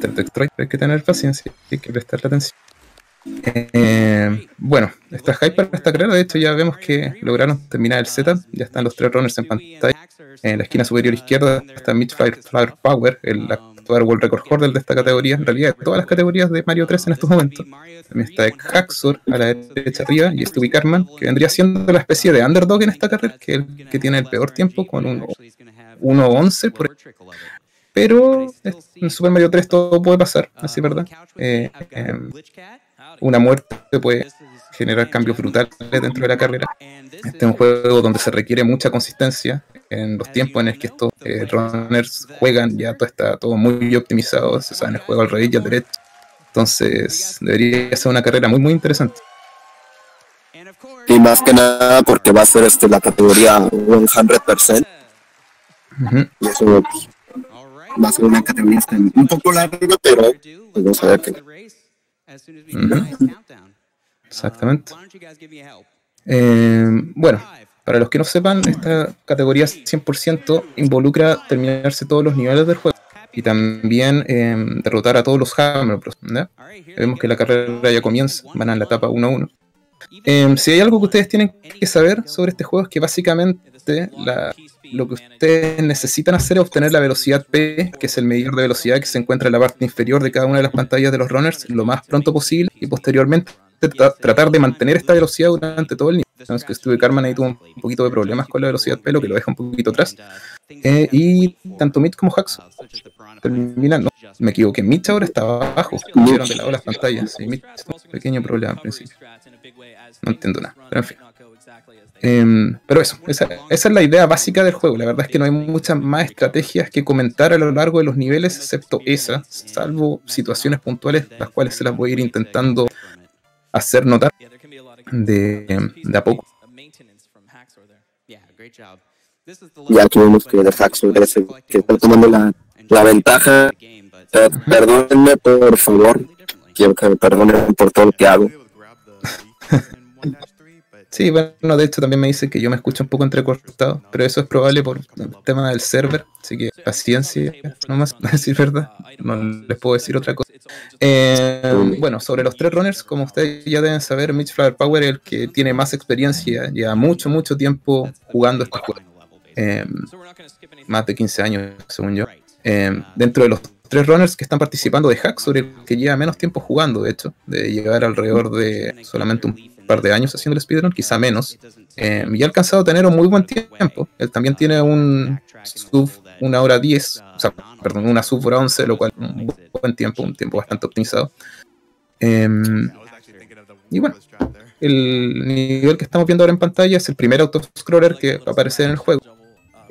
Master Detroit, hay que tener paciencia, hay que prestarle atención. Eh, bueno, está hype para esta carrera. De hecho, ya vemos que lograron terminar el setup. Ya están los tres runners en pantalla. En la esquina superior izquierda está Mitch Flower Power, el actual World Record Holder de esta categoría. En realidad, todas las categorías de Mario 3 en estos momentos. También está Haxor a la derecha arriba y Stubby Carman, que vendría siendo la especie de underdog en esta carrera, que, el, que tiene el peor tiempo con un 1.11 por pero en Super Mario 3 todo puede pasar, así verdad. Eh, eh, una muerte puede generar cambios brutales dentro de la carrera. Este es un juego donde se requiere mucha consistencia en los tiempos en el que estos eh, runners juegan, ya todo está todo muy optimizado, se sabe el juego al revés y al derecho. Entonces debería ser una carrera muy muy interesante. Y más que nada porque va a ser este, la categoría 100%. Y eso pues, va a ser una categoría un poco larga, pero pues, vamos a ver qué. Exactamente. Eh, bueno, para los que no sepan, esta categoría 100% involucra terminarse todos los niveles del juego y también eh, derrotar a todos los Hammer Bros. Vemos que la carrera ya comienza, van a la etapa 1-1. Eh, si hay algo que ustedes tienen que saber sobre este juego es que básicamente la, lo que ustedes necesitan hacer es obtener la velocidad P, que es el medidor de velocidad que se encuentra en la parte inferior de cada una de las pantallas de los runners, lo más pronto posible y posteriormente tratar de mantener esta velocidad durante todo el nivel. Sabemos que Studio Carman ahí tuvo un poquito de problemas con la velocidad P, lo que lo deja un poquito atrás. Eh, y tanto Mitch como Hax terminan, no, me equivoqué, Mitch ahora está abajo, pusieron de lado las pantallas. Sí, Mitch, un pequeño problema al principio. No entiendo nada, pero en fin. Em, pero eso, esa, esa, es la idea básica del juego. La verdad es que no hay muchas más estrategias que comentar a lo largo de los niveles, excepto esa, salvo situaciones puntuales, las cuales se las voy a ir intentando hacer notar de, de a poco. Ya tuvimos que de Haxor que está tomando la, la ventaja. Eh, perdónenme, por favor. Quiero que me perdonen por todo lo que hago. Sí, bueno, de hecho también me dice que yo me escucho un poco entrecortado, pero eso es probable por el tema del server, así que paciencia, no más decir verdad, no les puedo decir otra cosa. Eh, bueno, sobre los tres runners, como ustedes ya deben saber, Mitch Flower Power es el que tiene más experiencia, lleva mucho, mucho tiempo jugando este juego, eh, más de 15 años, según yo. Eh, dentro de los tres runners que están participando de Hack, sobre el que lleva menos tiempo jugando, de hecho, de llevar alrededor de solamente un par de años haciendo el speedrun, quizá menos, eh, y ha alcanzado a tener un muy buen tiempo. Él también tiene un sub una hora 10, o sea, perdón, una sub hora 11, lo cual un buen tiempo, un tiempo bastante optimizado. Em, y bueno, el nivel que estamos viendo ahora en pantalla es el primer autoscroller que va a aparecer en el juego.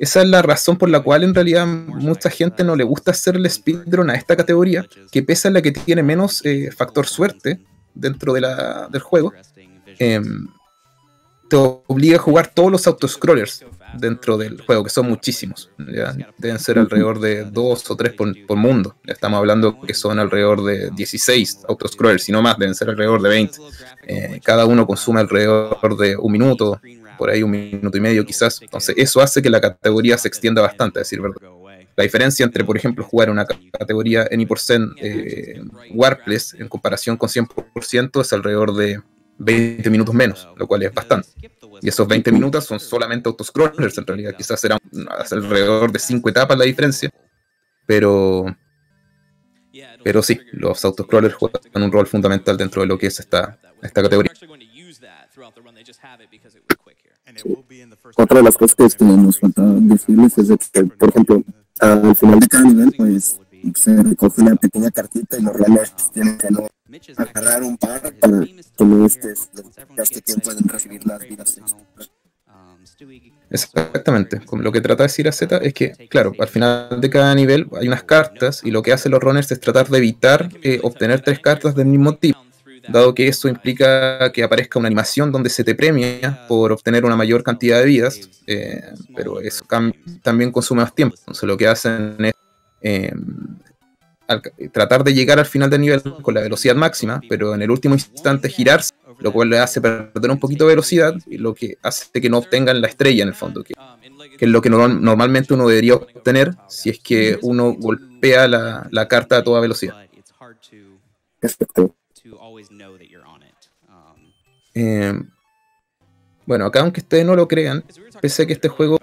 Esa es la razón por la cual en realidad mucha gente no le gusta hacer el speedrun a esta categoría, que pesa en la que tiene menos eh, factor suerte dentro de la, del juego, Em, te obliga a jugar todos los autoscrollers dentro del juego, que son muchísimos. Deben ser alrededor de dos o tres por, mundo. estamos hablando que son alrededor de 16 autoscrollers, si no más, deben ser alrededor de 20. Eh, cada uno consume alrededor de un minuto, por ahí un minuto y medio quizás. Entonces, eso hace que la categoría se extienda bastante, a decir verdad. La diferencia entre, por ejemplo, jugar una categoría N% eh, Warpless en comparación con 100% es alrededor de 20 minutos menos, lo cual es bastante. Y esos 20 minutos son solamente autoscrollers, en realidad quizás serán alrededor de 5 etapas la diferencia, pero pero sí, los autoscrollers juegan un rol fundamental dentro de lo que es esta, esta categoría. Otra de las cosas que este, nos falta decirles es que, por ejemplo, al final de cada nivel, pues se recoge una pequeña cartita y los runners tienen que no agarrar un par para que no estés este tiempo en recibir las vidas Exactamente, lo que trata de decir a Z es que, claro, al final de cada nivel hay unas cartas y lo que hacen los runners es tratar de evitar eh, obtener tres cartas del mismo tipo, dado que eso implica que aparezca una animación donde se te premia por obtener una mayor cantidad de vidas, eh, pero eso también consume más tiempo. Entonces lo que hacen es eh, tratar de llegar al final del nivel con la velocidad máxima, pero en el último instante girarse, lo cual le hace perder un poquito de velocidad, y lo que hace que no obtengan la estrella en el fondo, que, es lo que normalmente uno debería obtener si es que uno golpea la, la carta a toda velocidad. Eh, bueno, acá aunque ustedes no lo crean, pese a que este juego,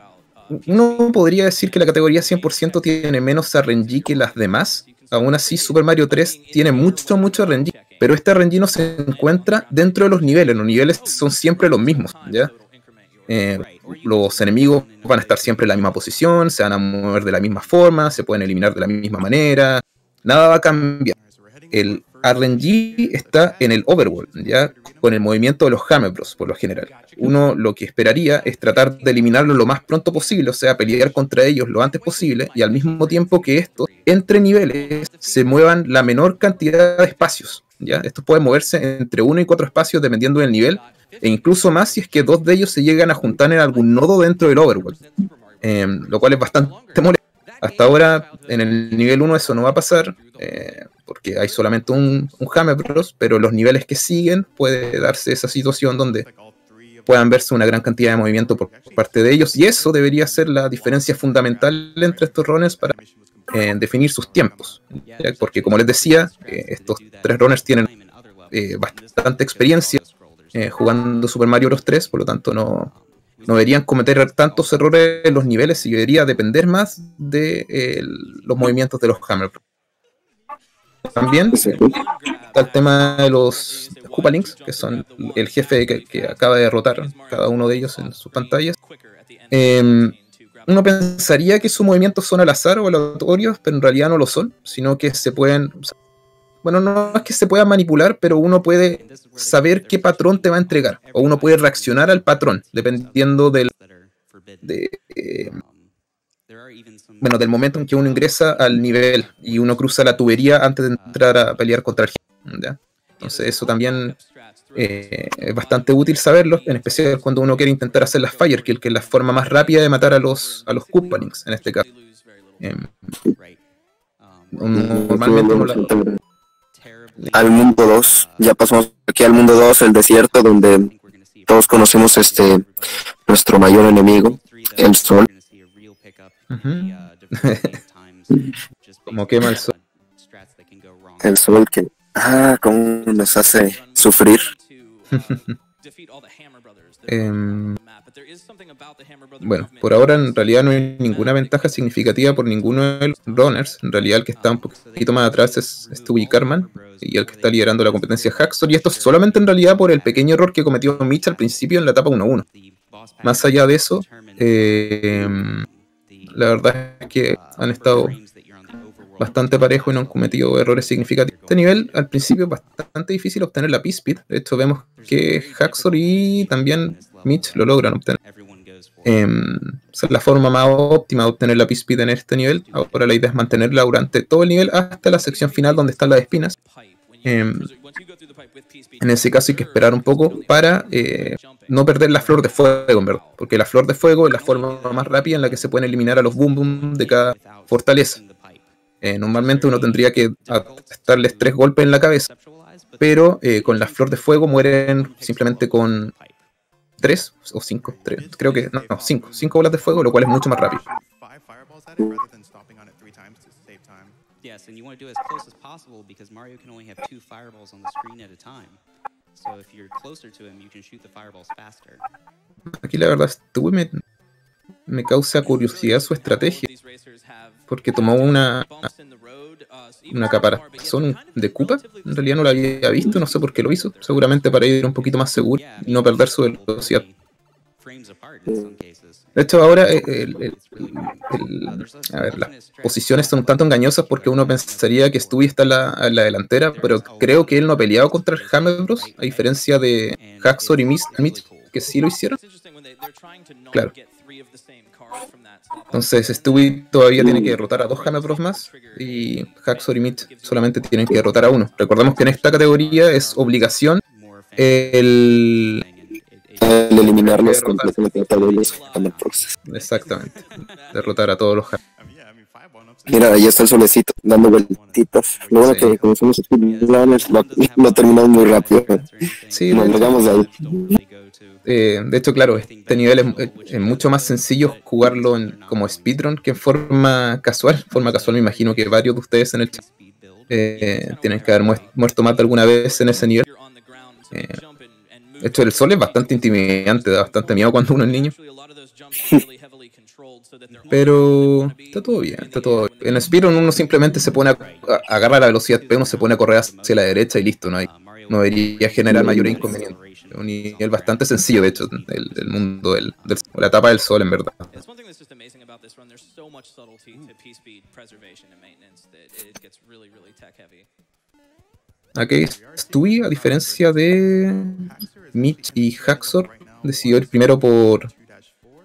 uno podría decir que la categoría 100% tiene menos RNG que las demás, aún así Super Mario 3 tiene mucho, mucho RNG, pero este RNG no se encuentra dentro de los niveles, los niveles son siempre los mismos, ¿ya? Eh, los enemigos van a estar siempre en la misma posición, se van a mover de la misma forma, se pueden eliminar de la misma manera, nada va a cambiar. El RNG está en el overworld, ya con el movimiento de los Hammer Bros, por lo general. Uno lo que esperaría es tratar de eliminarlo lo más pronto posible, o sea, pelear contra ellos lo antes posible, y al mismo tiempo que estos, entre niveles, se muevan la menor cantidad de espacios. ¿ya? Estos pueden moverse entre uno y cuatro espacios dependiendo del nivel, e incluso más si es que dos de ellos se llegan a juntar en algún nodo dentro del overworld, em, lo cual es bastante molesto. Hasta ahora, en el nivel 1 eso no va a pasar, eh, porque hay solamente un, un Hammer Bros, pero los niveles que siguen puede darse esa situación donde puedan verse una gran cantidad de movimiento por parte de ellos, y eso debería ser la diferencia fundamental entre estos runners para eh, definir sus tiempos. Porque como les decía, eh, estos tres runners tienen bastante experiencia jugando Super Mario Bros. 3, por lo tanto no, no deberían cometer tantos errores en los niveles y debería depender más de los movimientos de los Hammer. También está el tema de los Koopalings, que son el jefe que, acaba de derrotar cada uno de ellos en sus pantallas. Em, uno pensaría que sus movimientos son al azar o aleatorios, pero en realidad no lo son, sino que se pueden. Bueno, no es que se puedan manipular, pero uno puede saber qué patrón te va a entregar, o uno puede reaccionar al patrón, dependiendo del. De, eh, bueno, del momento en que uno ingresa al nivel y uno cruza la tubería antes de entrar a pelear contra el jefe. Entonces eso también eh, es bastante útil saberlo, en especial cuando uno quiere intentar hacer las Fire Kill, que es la forma más rápida de matar a los, a los Koopalings, en este caso. Em, normalmente Al mundo 2, ya pasamos aquí al mundo 2, el desierto, donde todos conocemos este nuestro mayor enemigo, el sol. Como quema el sol. El sol que, ah, cómo nos hace sufrir. Em, bueno, por ahora en realidad no hay ninguna ventaja significativa por ninguno de los runners. En realidad el que está un poquito más atrás es Stewie Carman y el que está liderando la competencia Hacksaw. Y esto solamente en realidad por el pequeño error que cometió Mitch al principio en la etapa 1-1. Más allá de eso, eh, la verdad es que han estado bastante parejos y no han cometido errores significativos. Este nivel, al principio, es bastante difícil obtener la P-Speed. De hecho, vemos que Haxor y también Mitch lo logran obtener. Em, es la forma más óptima de obtener la P-Speed en este nivel. Ahora la idea es mantenerla durante todo el nivel hasta la sección final donde están las espinas. Em, en ese caso hay que esperar un poco para eh, no perder la flor de fuego, verdad. Porque la flor de fuego es la forma más rápida en la que se pueden eliminar a los boom boom de cada fortaleza. Eh, normalmente uno tendría que darles tres golpes en la cabeza, pero eh, con la flor de fuego mueren simplemente con tres o cinco, tres, creo que no, no, cinco, cinco bolas de fuego, lo cual es mucho más rápido. Yes, and you want to do as close as possible because Mario can only have two fireballs on the screen at a time. So if you're closer to him, you can shoot the fireballs faster. Aquí la verdad, estuve me, causa curiosidad su estrategia, porque tomó una una caparazón de Koopa. En realidad no la había visto, no sé por qué lo hizo. Seguramente para ir un poquito más seguro y no perder su velocidad. De hecho, ahora eh, a ver, las posiciones son un tanto engañosas porque uno pensaría que Stewie está en la, delantera, pero creo que él no ha peleado contra el Hammer Bros, a diferencia de Haxor y Mitch, que sí lo hicieron. Claro. Entonces Stewie todavía tiene que derrotar a dos Hammer Bros más y Haxor y Mitch solamente tienen que derrotar a uno. Recordemos que en esta categoría es obligación el el eliminarlos completamente a todos los Hammer Bros. Exactamente. Derrotar a todos los Hammer Mira, ahí está el solecito dando vueltitas. Lo bueno que como somos lo, lo terminamos muy rápido. Sí, Nos llegamos de ahí. Eh, de hecho, claro, este nivel es, es mucho más sencillo jugarlo en, como speedrun que en forma casual. Forma casual me imagino que varios de ustedes en el chat eh, tienen que haber muer- muerto más de alguna vez en ese nivel. Eh, de hecho, el sol es bastante intimidante, da bastante miedo cuando uno es niño. Pero está todo bien, está todo bien. En Speedrun uno simplemente se pone a, a- agarra la velocidad P, uno se pone a correr hacia la derecha y listo, no hay, no debería generar mayores inconvenientes. Es un nivel bastante sencillo, de hecho, del, del mundo del, del- la etapa del sol, en verdad. Aquí Stewie, a diferencia de Mitch y Haxor, decidió ir primero por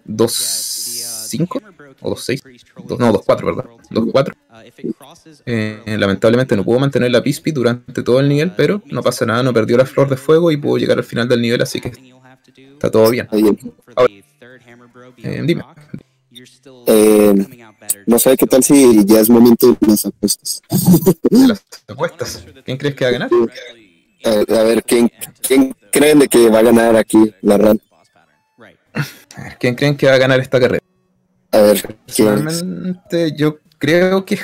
2.5 o 2.6. Dos- no, 2.4, ¿verdad? 2.4. Eh, lamentablemente no pudo mantener la P-Speed durante todo el nivel, pero no pasa nada, no perdió la flor de fuego y pudo llegar al final del nivel, así que está todo bien. Ahora, eh, dime. Eh, no sé qué tal si ya es momento de las apuestas. Las apuestas, ¿quién crees que va a ganar? Eh, a ver, ¿quién, ¿quién creen de que va a ganar aquí la run? ¿Quién creen que va a ganar esta carrera? A ver. Personalmente, yo creo que,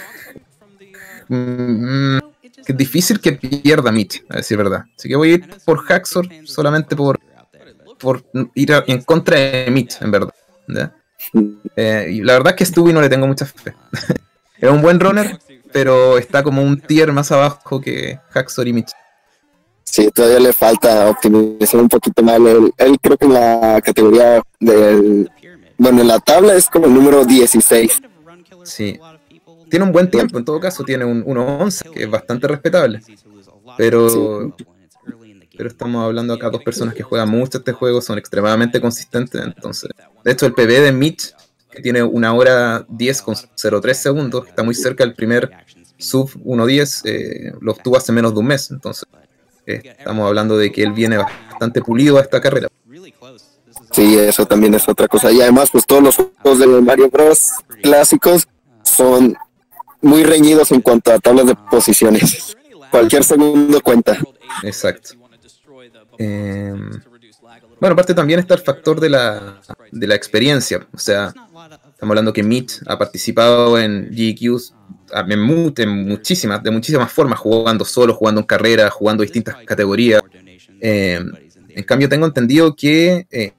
mm, que es difícil que pierda Mitch, a decir verdad. Así que voy a ir por Haxor solamente por, por ir a- en contra de Mitch, en verdad. Eh, y la verdad es que Stewie no le tengo mucha fe. es un buen runner, pero está como un tier más abajo que Haxor y Mitch. Sí, todavía le falta optimizar un poquito más. Él, él creo que en la categoría del... Bueno, en la tabla es como el número 16. Sí. Tiene un buen tiempo, en todo caso, tiene un 1.11, que es bastante respetable. Pero, pero estamos hablando acá de dos personas que juegan mucho este juego, son extremadamente consistentes. Entonces, de hecho, el PB de Mitch, que tiene una hora 10 con 0.3 segundos, está muy cerca del primer sub 1.10, eh, lo obtuvo hace menos de un mes. Entonces, eh, estamos hablando de que él viene bastante pulido a esta carrera. Sí, eso también es otra cosa. Y además, pues todos los juegos de Mario Bros. clásicos son muy reñidos en cuanto a tablas de posiciones. Cualquier segundo cuenta. Exacto. Eh, bueno, aparte también está el factor de la, de la experiencia. O sea, estamos hablando que Mitch ha participado en GQs en muchísimas, de muchísimas formas, jugando solo, jugando en carrera, jugando distintas categorías. Eh, en cambio, tengo entendido que eh,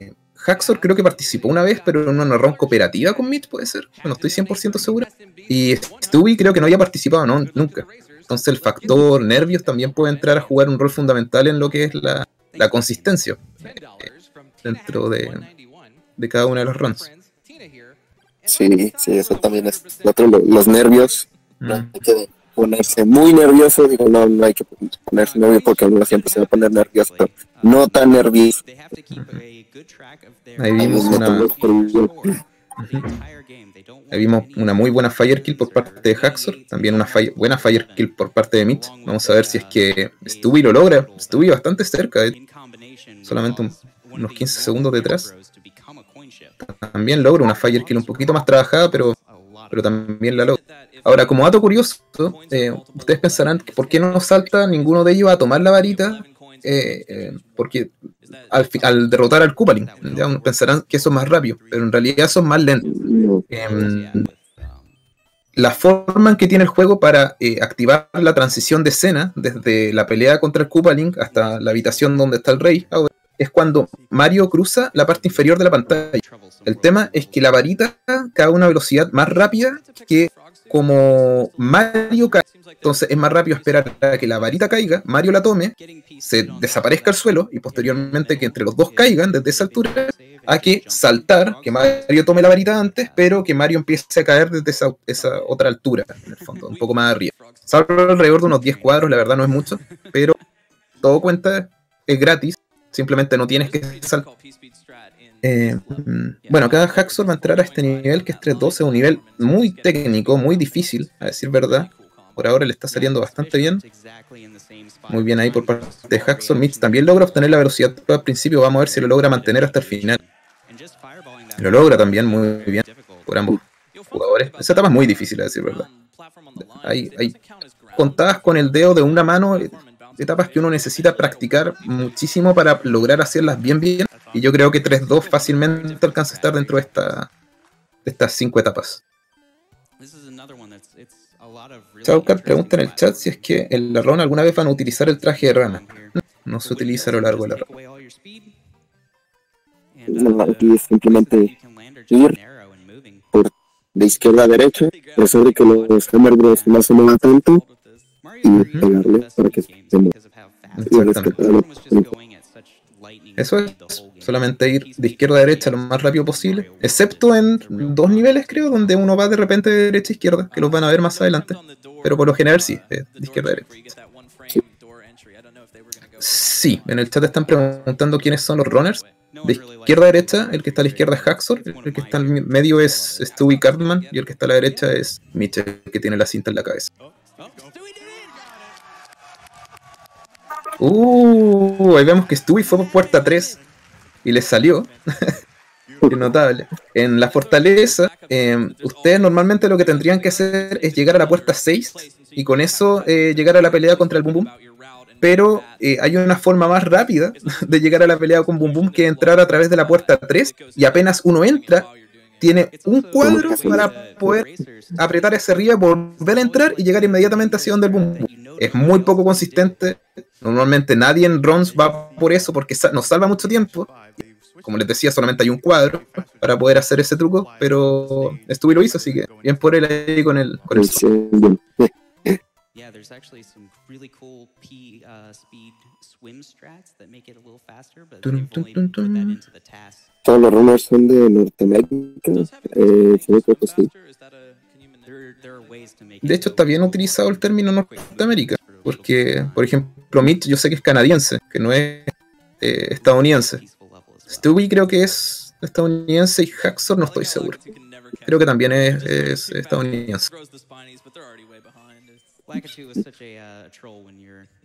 Haxor creo que participó una vez, pero en una run cooperativa con Mitch, puede ser. No estoy 100% seguro. Y Stewie creo que no había participado, no, nunca. Entonces el factor nervios también puede entrar a jugar un rol fundamental en lo que es la, la consistencia eh, dentro de, de cada una de los runs. Sí, sí, eso también es otro, lo- los nervios. Mm. Hay que ponerse muy nervioso. Digo, no, no hay que ponerse nervioso porque uno siempre se va a poner nervioso, pero no tan nervioso. Ahí vimos una, ahí vimos una muy buena fire kill por parte de Haxor, también una fire- buena fire kill por parte de Mitch. Vamos a ver si es que Stewie lo logra. Stewie bastante cerca, eh, solamente un- unos 15 segundos detrás. También logra una fire kill un poquito más trabajada, pero, pero también la logra. Ahora, como dato curioso, eh, ustedes pensarán que por qué no salta ninguno de ellos a tomar la varita, eh, eh, porque al, derrotar al uno pensarán que eso es más rápido, pero en realidad eso es más lento. Em, la forma en que tiene el juego para activar la transición de escena, desde la pelea contra el Koopaling hasta la habitación donde está el rey, ahora, es cuando Mario cruza la parte inferior de la pantalla. El tema es que la varita cae a una velocidad más rápida que como Mario cae. Entonces es más rápido esperar a que la varita caiga, Mario la tome, se desaparezca al suelo y posteriormente que entre los dos caigan desde esa altura a que saltar, que Mario tome la varita antes, pero que Mario empiece a caer desde esa, esa otra altura, en el fondo, un poco más arriba. Salvo alrededor de unos 10 cuadros, la verdad no es mucho, pero todo cuenta, es gratis, simplemente no tienes que saltar. Eh, mm, bueno, acá Haxor va a entrar a este nivel que es 3.12, un nivel muy técnico, muy difícil, a decir verdad. Por ahora le está saliendo bastante bien. Muy bien ahí por parte de Haxor. Mitch también logra obtener la velocidad al principio. Vamos a ver si lo logra mantener hasta el final. Lo logra también muy bien por ambos. jugadores. Esa etapa es muy difícil, a decir verdad. Hay, hay contadas con el dedo de una mano eh, etapas que uno necesita practicar muchísimo para lograr hacerlas bien bien. Y yo creo que 3-2 fácilmente alcanza a estar dentro de, esta, de estas cinco etapas. Chaucar pregunta en el chat si es que en la ron alguna vez van a utilizar el traje de rana. No, se utiliza a lo largo de la ron. No, aquí es simplemente ir de izquierda a derecha, de que los Hammer Bros no se muevan tanto y pegarle para que se mueva. Eso es solamente ir de izquierda a derecha lo más rápido posible, excepto en dos niveles creo, donde uno va de repente de derecha a izquierda, que los van a ver más adelante, pero por lo general sí, de izquierda a derecha. Sí, en el chat están preguntando quiénes son los runners. De izquierda a derecha, el que está a la izquierda es Haxor, el que está en medio es Stewie Cartman y el que está a la derecha es Mitchell, que tiene la cinta en la cabeza. Uh, ahí vemos que Stewie fue por puerta 3 y le salió. Qué notable. En la fortaleza, eh, ustedes normalmente lo que tendrían que hacer es llegar a la puerta 6 y con eso eh, llegar a la pelea contra el Boom Boom. Pero eh, hay una forma más rápida de llegar a la pelea con Boom Boom que entrar a través de la puerta 3 y apenas uno entra, tiene un cuadro para poder apretar ese arriba, volver a entrar y llegar inmediatamente hacia donde el Boom Boom. Es muy poco consistente. Normalmente nadie en Rons va por eso porque nos salva mucho tiempo como les decía, solamente hay un cuadro para poder hacer ese truco, pero Stewie lo hizo, así que bien por él ahí con el, con el Yeah, there's actually some really cool P uh, speed swim strats that make it a little faster, but they've only put that into the task. Todos los runners son de Norteamérica. Eh, creo que sí. De hecho, está bien utilizado el término Norteamérica, porque, por ejemplo, Mitch yo sé que es canadiense, que no es eh, estadounidense. Stewie creo que es estadounidense y Haxor no estoy seguro. Creo que también es, es estadounidense.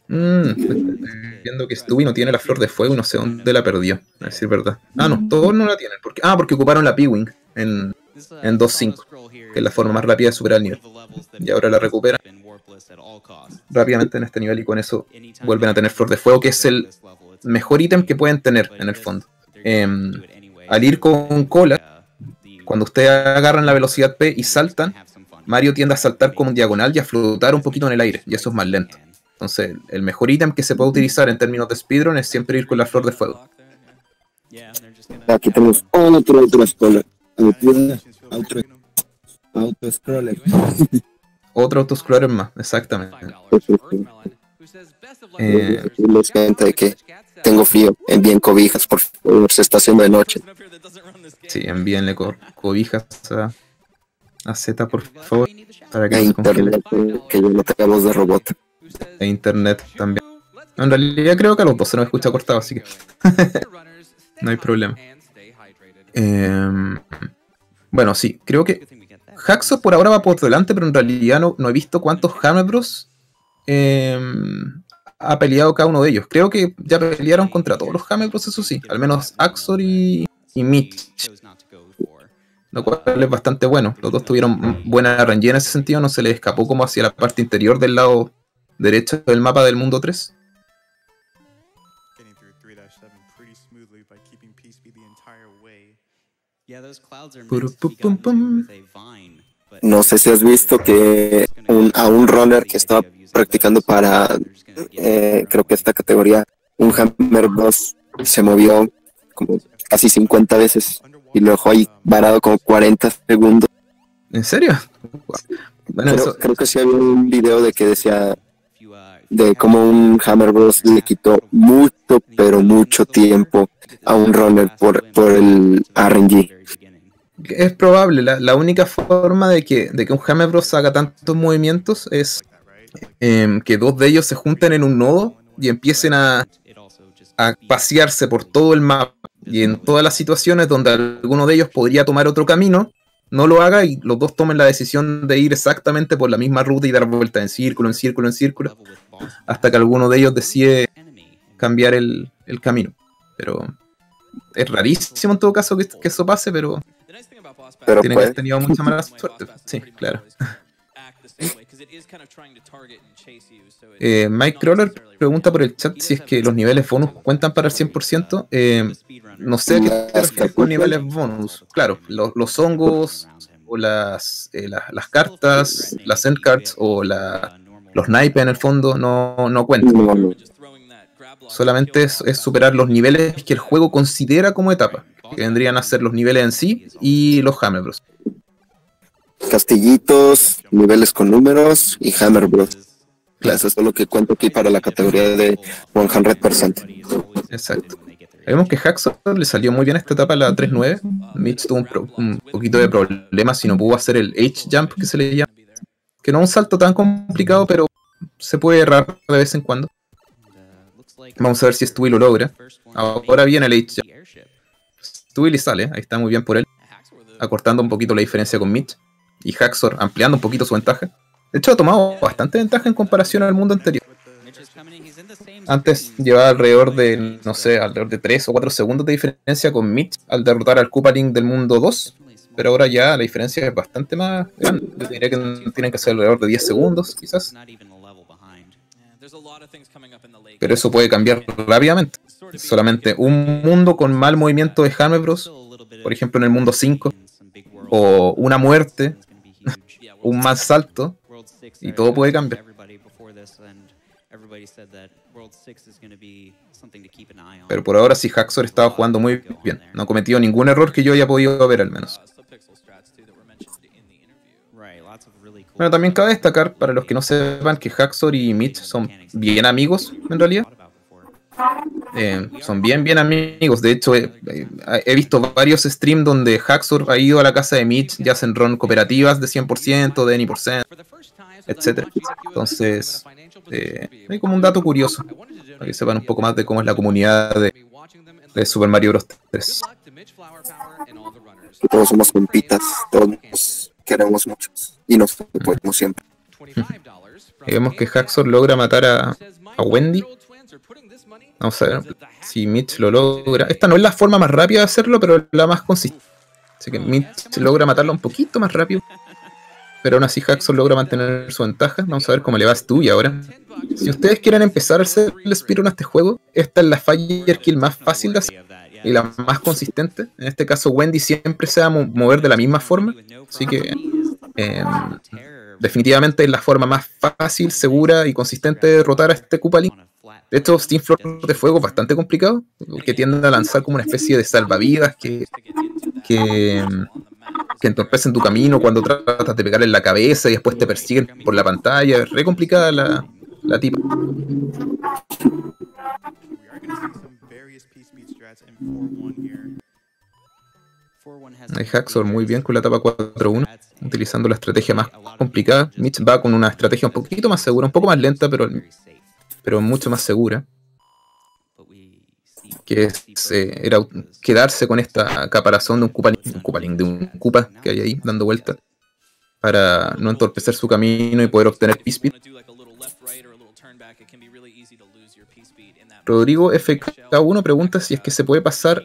Mm, viendo que Stewie no tiene la flor de fuego y no sé dónde la perdió, a decir verdad. Ah, no, todos no la tienen. Porque, ah, porque ocuparon la P-Wing en, en 2.5, que es la forma más rápida de superar el nivel. Y ahora la recuperan rápidamente en este nivel y con eso vuelven a tener flor de fuego, que es el mejor ítem que pueden tener en el fondo. Em, al ir con cola, cuando ustedes agarran la velocidad P y saltan, Mario tiende a saltar como un diagonal y a flotar un poquito en el aire, y eso es más lento. Entonces, el mejor ítem que se puede utilizar en términos de speedrun es siempre ir con la flor de fuego. Aquí tenemos otro, otro scroller. Otro, auto scroller. otro autoscroller más, exactamente. Eh, les cuenta de que tengo frío, envíen cobijas, por favor, se está haciendo de noche. Sí, envíenle co cobijas a, a Z, por favor, para que e internet, que yo no tenga voz de robot. E internet también. En realidad creo que a los dos se nos escucha cortado, así que no hay problema. Eh, bueno, sí, creo que Haxo por ahora va por delante, pero en realidad no, no he visto cuántos Hammer Bros. Eh, ha peleado cada uno de ellos. Creo que ya pelearon contra todos los Hammer Bros, eso sí. Al menos Axor y, y Mitch. Lo cual es bastante bueno. Los dos tuvieron buena RNG en ese sentido. No se les escapó como hacia la parte interior del lado derecho del mapa del mundo 3. No sé si has visto que un, a un runner que estaba practicando para, eh, creo que esta categoría, un Hammer Boss se movió como casi 50 veces y lo dejó ahí varado como 40 segundos. ¿En serio? creo, que sí había un video de que decía de cómo un Hammer Bros le quitó mucho, pero mucho tiempo a un runner por, por el RNG. Es probable, la, única forma de que, de que un Hammer Bros haga tantos movimientos es em, que dos de ellos se junten en un nodo y empiecen a, a pasearse por todo el mapa y en todas las situaciones donde alguno de ellos podría tomar otro camino, no lo haga y los dos tomen la decisión de ir exactamente por la misma ruta y dar vueltas en círculo, en círculo, en círculo, hasta que alguno de ellos decide cambiar el, el camino. Pero es rarísimo en todo caso que, que eso pase, pero Pero Tiene que puede. haber tenido mucha mala suerte. Sí, claro. Eh, Mike Crawler pregunta por el chat si es que los niveles bonus cuentan para el 100%. Eh, no sé a qué te refieres con niveles bonus. Claro, lo- los hongos, o las, eh, la- las cartas, las end cards, o la- los naipes en el fondo, no, no cuentan. No. Solamente es, es superar los niveles que el juego considera como etapa, que vendrían a ser los niveles en sí y los Hammer Bros. Castillitos, niveles con números y Hammer Bros. Eso es lo que cuento aquí para la categoría de 100%. Exacto. Vemos que Haxor le salió muy bien esta etapa, la 3-9. Mitch tuvo un, pro- un poquito de problemas si no pudo hacer el H-Jump que se le llama. Que no es un salto tan complicado, pero se puede errar de vez en cuando. Vamos a ver si Stewie lo logra. Ahora viene el H-Jump. Stewie le sale, ahí está muy bien por él, acortando un poquito la diferencia con Mitch. Y Haxor ampliando un poquito su ventaja. De hecho, ha tomado bastante ventaja en comparación al mundo anterior. Antes llevaba alrededor de, no sé, alrededor de 3 o 4 segundos de diferencia con Mitch al derrotar al Koopaling del mundo 2. Pero ahora ya la diferencia es bastante más grande. Yo diría que tienen que ser alrededor de 10 segundos, quizás. Pero eso puede cambiar rápidamente. Solamente un mundo con mal movimiento de Hammer Bros, por ejemplo en el mundo 5, o una muerte, un mal salto, y todo puede cambiar. Pero por ahora sí, Haxor estaba jugando muy bien. No ha cometido ningún error que yo haya podido ver al menos. Bueno, también cabe destacar, para los que no sepan, que Haxor y Mitch son bien amigos, en realidad. Eh, son bien, bien amigos. De hecho, he, he visto varios streams donde Haxor ha ido a la casa de Mitch y hacen run cooperativas de 100%, de any%, etc. Entonces, eh, hay como un dato curioso, para que sepan un poco más de cómo es la comunidad de, de Super Mario Bros. 3. Que todos somos compitas, todos queremos mucho y nos apoyamos siempre. Y vemos que Haxor logra matar a, a Wendy. Vamos a ver si Mitch lo logra. Esta no es la forma más rápida de hacerlo, pero la más consistente. Así que Mitch logra matarlo un poquito más rápido. Pero aún así Haxor logra mantener su ventaja. Vamos a ver cómo le va a Stewie ahora. Si ustedes quieren empezar a hacer el speedrun a este juego, esta es la fire kill más fácil de hacer y la más consistente. En este caso Wendy siempre se va a mo- mover de la misma forma. Así que eh, definitivamente es la forma más fácil, segura y consistente de derrotar a este Koopaling. De hecho, Steam Flor de Fuego es bastante complicado, que tiende a lanzar como una especie de salvavidas que, que, que entorpecen tu camino cuando tratas de pegarle en la cabeza y después te persiguen por la pantalla. Es re complicada la, la tipa. Hay Haxor muy bien con la etapa 4-1, utilizando la estrategia más complicada. Mitch va con una estrategia un poquito más segura, un poco más lenta, pero, pero mucho más segura. Que es, eh, era quedarse con esta caparazón de un Koopaling, un Koopaling, de un Koopa que hay ahí dando vueltas para no entorpecer su camino y poder obtener P-Speed. Rodrigo FK1 pregunta si es que se puede pasar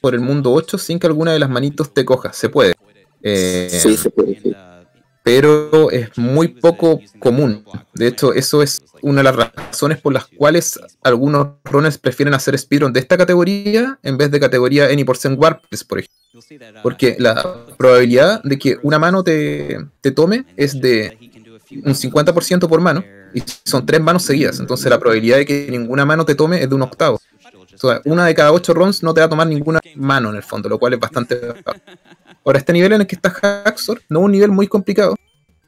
por el mundo 8 sin que alguna de las manitos te coja. Se puede. Eh, Sí, se puede, sí. pero es muy poco común. De hecho, eso es una de las razones por las cuales algunos runners prefieren hacer speedrun de esta categoría en vez de categoría Any% Warps, por ejemplo. Porque la probabilidad de que una mano te, te tome es de un 50% por mano y son tres manos seguidas. Entonces la probabilidad de que ninguna mano te tome es de un octavo. O sea, una de cada ocho runs no te va a tomar ninguna mano en el fondo, lo cual es bastante bajo. Ahora, este nivel en el que está Haxor no es un nivel muy complicado,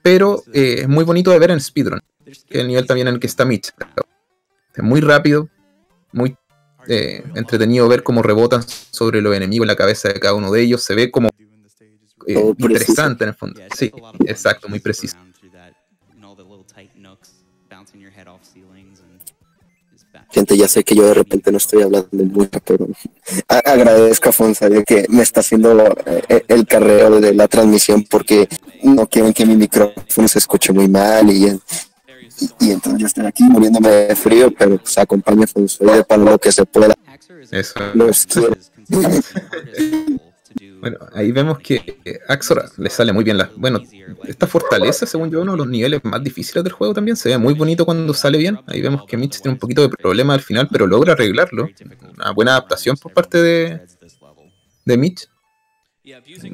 pero eh, es muy bonito de ver en Speedrun, que es el nivel también en el que está Mitch. Es muy rápido, muy eh, entretenido ver cómo rebotan sobre los enemigos en la cabeza de cada uno de ellos. Se ve como eh, interesante en el fondo. Sí, exacto, muy preciso. Gente, ya sé que yo de repente no estoy hablando mucho, pero a- agradezco a Fonsa ya que me está haciendo eh, el carreo de la transmisión porque no quieren que mi micrófono se escuche muy mal y, y, y entonces yo estoy aquí muriéndome de frío, pero pues acompañe Fonsa y de para lo que se pueda. Eso. Los quiero. Bueno, ahí vemos que eh, Axor le sale muy bien la. Bueno, esta fortaleza, según yo, uno de los niveles más difíciles del juego también. Se ve muy bonito cuando sale bien. Ahí vemos que Mitch tiene un poquito de problema al final, pero logra arreglarlo. Una buena adaptación por parte de, de Mitch.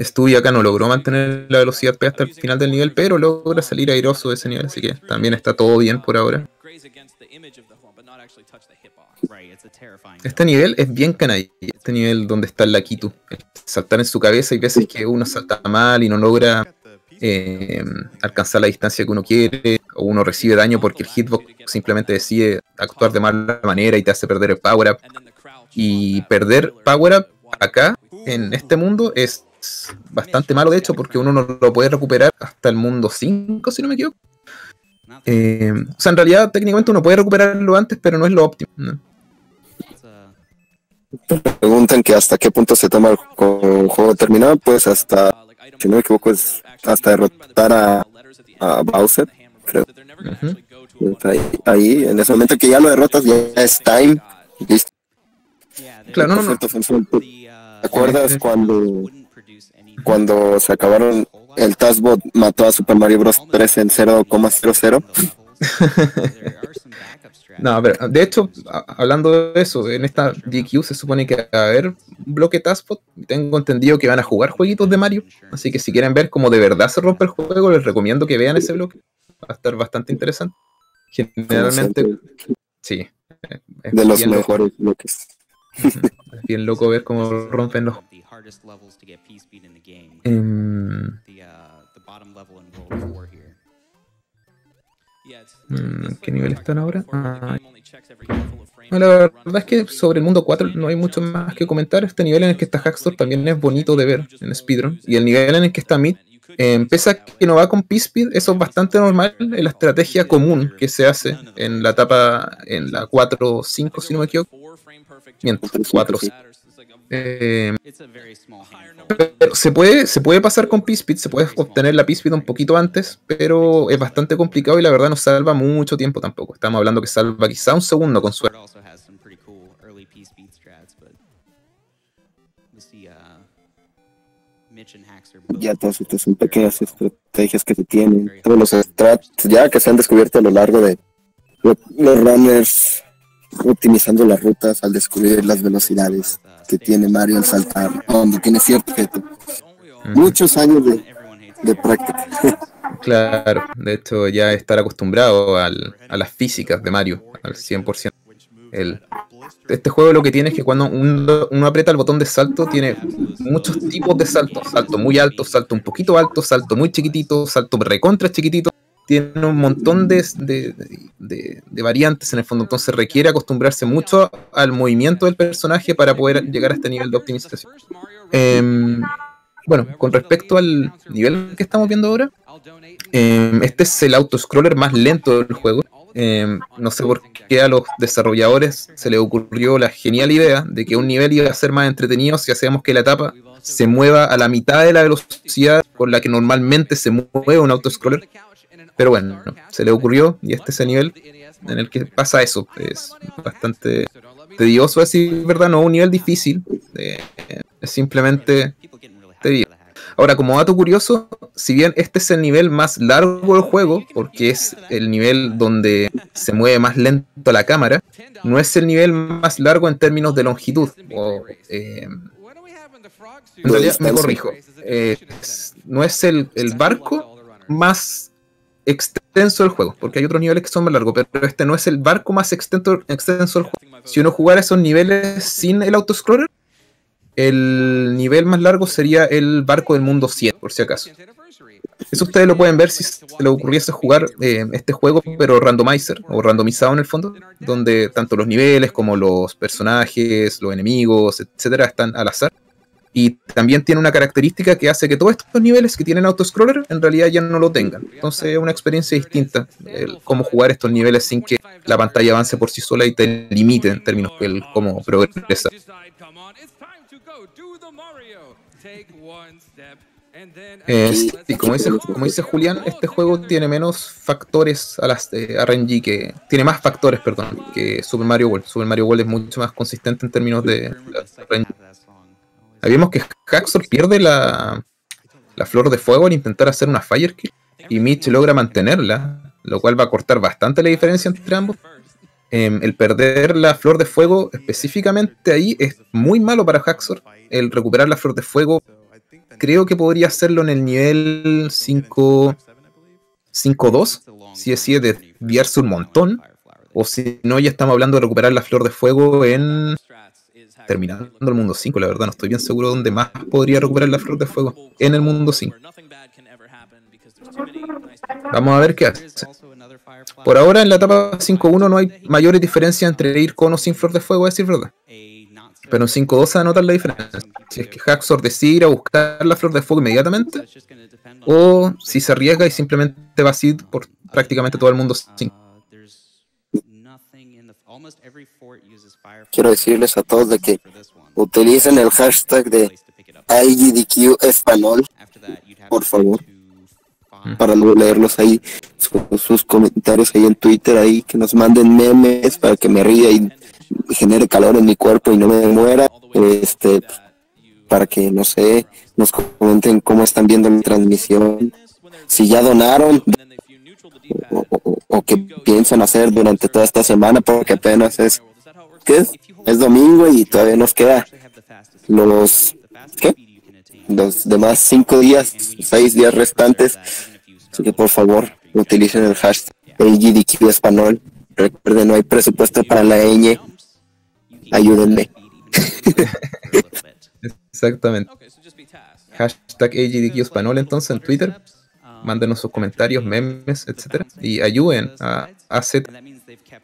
Stu acá no logró mantener la velocidad hasta el final del nivel, pero logra salir airoso de ese nivel, así que también está todo bien por ahora. Este nivel es bien canalla, este nivel donde está el Lakitu. Saltar en su cabeza y veces que uno salta mal y no logra eh, alcanzar la distancia que uno quiere, o uno recibe daño porque el hitbox simplemente decide actuar de mala manera y te hace perder el power up. Y perder power up acá, en este mundo, es bastante malo de hecho porque uno no lo puede recuperar hasta el mundo 5, si no me equivoco. Eh, o sea, en realidad técnicamente uno puede recuperarlo antes, pero no es lo óptimo. ¿no? Preguntan que hasta qué punto se toma el juego terminado, pues hasta, si no me equivoco, es hasta derrotar a, a Bowser, creo. ahí, ahí, en ese momento que ya lo derrotas, ya es time, listo. Claro, no, no. ¿Te acuerdas cuando, cuando se acabaron, el Taskbot mató a Super Mario Bros. 3 en 0,00? No, a ver, de hecho, hablando de eso, en esta DQ se supone que va a haber un bloque Taskbot. Tengo entendido que van a jugar jueguitos de Mario. Así que si quieren ver cómo de verdad se rompe el juego, les recomiendo que vean ese bloque. Va a estar bastante interesante. Generalmente, sí. de los mejores bloques. Es bien loco ver cómo rompen los. Um, ¿Qué nivel están ahora? Ah, la verdad es que sobre el mundo 4 no hay mucho más que comentar. Este nivel en el que está Hackstore también es bonito de ver en Speedrun. Y el nivel en el que está Mid, eh, pese a que no va con P-Speed, eso es bastante normal en la estrategia común que se hace en la etapa, en la 4-5, si no me equivoco. Mientras, 4 eh, pero se puede, se puede pasar con P-Speed, se puede obtener la P-Speed un poquito antes, pero es bastante complicado y la verdad no salva mucho tiempo tampoco. Estamos hablando que salva quizá un segundo con suerte. Ya todas estas son pequeñas estrategias que se tienen, todos los strats ya que se han descubierto a lo largo de los runners optimizando las rutas al descubrir las velocidades que tiene Mario al saltar, donde tiene cierto objeto. Muchos años de, de práctica. Claro, de hecho ya estar acostumbrado al, a las físicas de Mario al 100%. El, este juego lo que tiene es que cuando uno, uno, aprieta el botón de salto tiene muchos tipos de saltos. Salto muy alto, salto un poquito alto, salto muy chiquitito, salto recontra chiquitito tiene un montón de, de, de, variantes en el fondo, entonces requiere acostumbrarse mucho al movimiento del personaje para poder llegar a este nivel de optimización. Eh, bueno, con respecto al nivel que estamos viendo ahora, eh, este es el autoscroller más lento del juego. Eh, no sé por qué a los desarrolladores se les ocurrió la genial idea de que un nivel iba a ser más entretenido si hacemos que la etapa se mueva a la mitad de la velocidad con la que normalmente se mueve un autoscroller pero bueno, se le ocurrió y este es el nivel en el que pasa eso. Es bastante tedioso, decir verdad, no un nivel difícil, eh, es simplemente tedioso. Ahora, como dato curioso, si bien este es el nivel más largo del juego, porque es el nivel donde se mueve más lento la cámara, no es el nivel más largo en términos de longitud. O, eh, me corrijo, eh, no es el, el barco más extenso del juego, porque hay otros niveles que son más largos, pero este no es el barco más extenso, del juego. Si uno jugara esos niveles sin el autoscroller, el nivel más largo sería el barco del mundo 100, por si acaso. Eso ustedes lo pueden ver si se le ocurriese jugar eh, este juego, pero randomizer o randomizado en el fondo, donde tanto los niveles como los personajes, los enemigos, etcétera, están al azar. Y también tiene una característica que hace que todos estos niveles que tienen autoscroller en realidad ya no lo tengan. Entonces es una experiencia distinta el cómo jugar estos niveles sin que la pantalla avance por sí sola y te limite en términos de cómo progresa. Eh, como dice, como dice Julián, este juego tiene menos factores a las de RNG que. Tiene más factores, perdón, que Super Mario World. Super Mario World es mucho más consistente en términos de RNG Habíamos que Haxor pierde la, la flor de fuego al intentar hacer una Fire Kill y Mitch logra mantenerla, lo cual va a cortar bastante la diferencia entre ambos. Em, el perder la flor de fuego específicamente ahí es muy malo para Haxor. El recuperar la flor de fuego creo que podría hacerlo en el nivel 5 5-2, si decide desviarse un montón, o si no, ya estamos hablando de recuperar la flor de fuego en terminando el mundo 5, la verdad no estoy bien seguro dónde más podría recuperar la flor de fuego, en el mundo 5. Vamos a ver qué hace. Por ahora en la etapa 5-1 no hay mayores diferencias entre ir con o sin flor de fuego, a decir verdad. Pero en 5-2 se nota la diferencia. Si es que Haxor decide ir a buscar la flor de fuego inmediatamente, o si se arriesga y simplemente va así por prácticamente todo el mundo 5. Quiero decirles a todos de que utilicen el hashtag de IGDQ español, por favor, para leerlos ahí, sus, comentarios ahí en Twitter, ahí que nos manden memes para que me ría y genere calor en mi cuerpo y no me muera, este, para que, no sé, nos comenten cómo están viendo mi transmisión, si ya donaron o, qué piensan hacer durante toda esta semana, porque apenas es, ¿qué es? Es domingo y todavía nos queda los, ¿qué? Los demás cinco días, seis días restantes, así que por favor utilicen el hashtag LGDQ español. Recuerden, no hay presupuesto para la ñ ayúdenme. Exactamente. Hashtag AGDQ Español entonces en Twitter. Mándenos sus comentarios, memes, etcétera Y ayuden a, a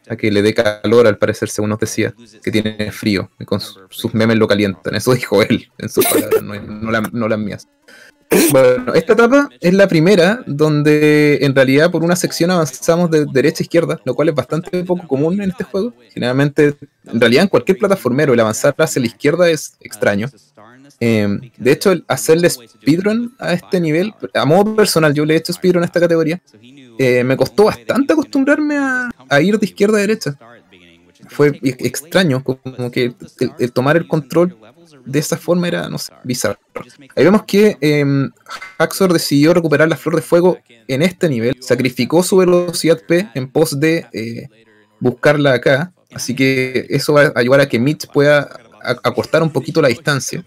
a que le dé calor, al parecer, según nos decía, que tiene frío. Y con sus memes lo calientan. Eso dijo él en sus palabras, no las mías. Bueno, esta etapa es la primera donde en realidad por una sección avanzamos de derecha a izquierda, lo cual es bastante poco común en este juego. Generalmente, en realidad en cualquier plataformero el avanzar hacia la izquierda es extraño. Em, de hecho, hacerle speedrun a este nivel, a modo personal, yo le he hecho speedrun a esta categoría, eh, me costó bastante acostumbrarme a, ir de izquierda a derecha. Fue extraño, como que el tomar el control de esa forma era, no sé, bizarro. Ahí vemos que eh, Haxor decidió recuperar la flor de fuego en este nivel, sacrificó su velocidad P en pos de eh, buscarla acá, así que eso va a ayudar a que Mitch pueda acortar un poquito la distancia.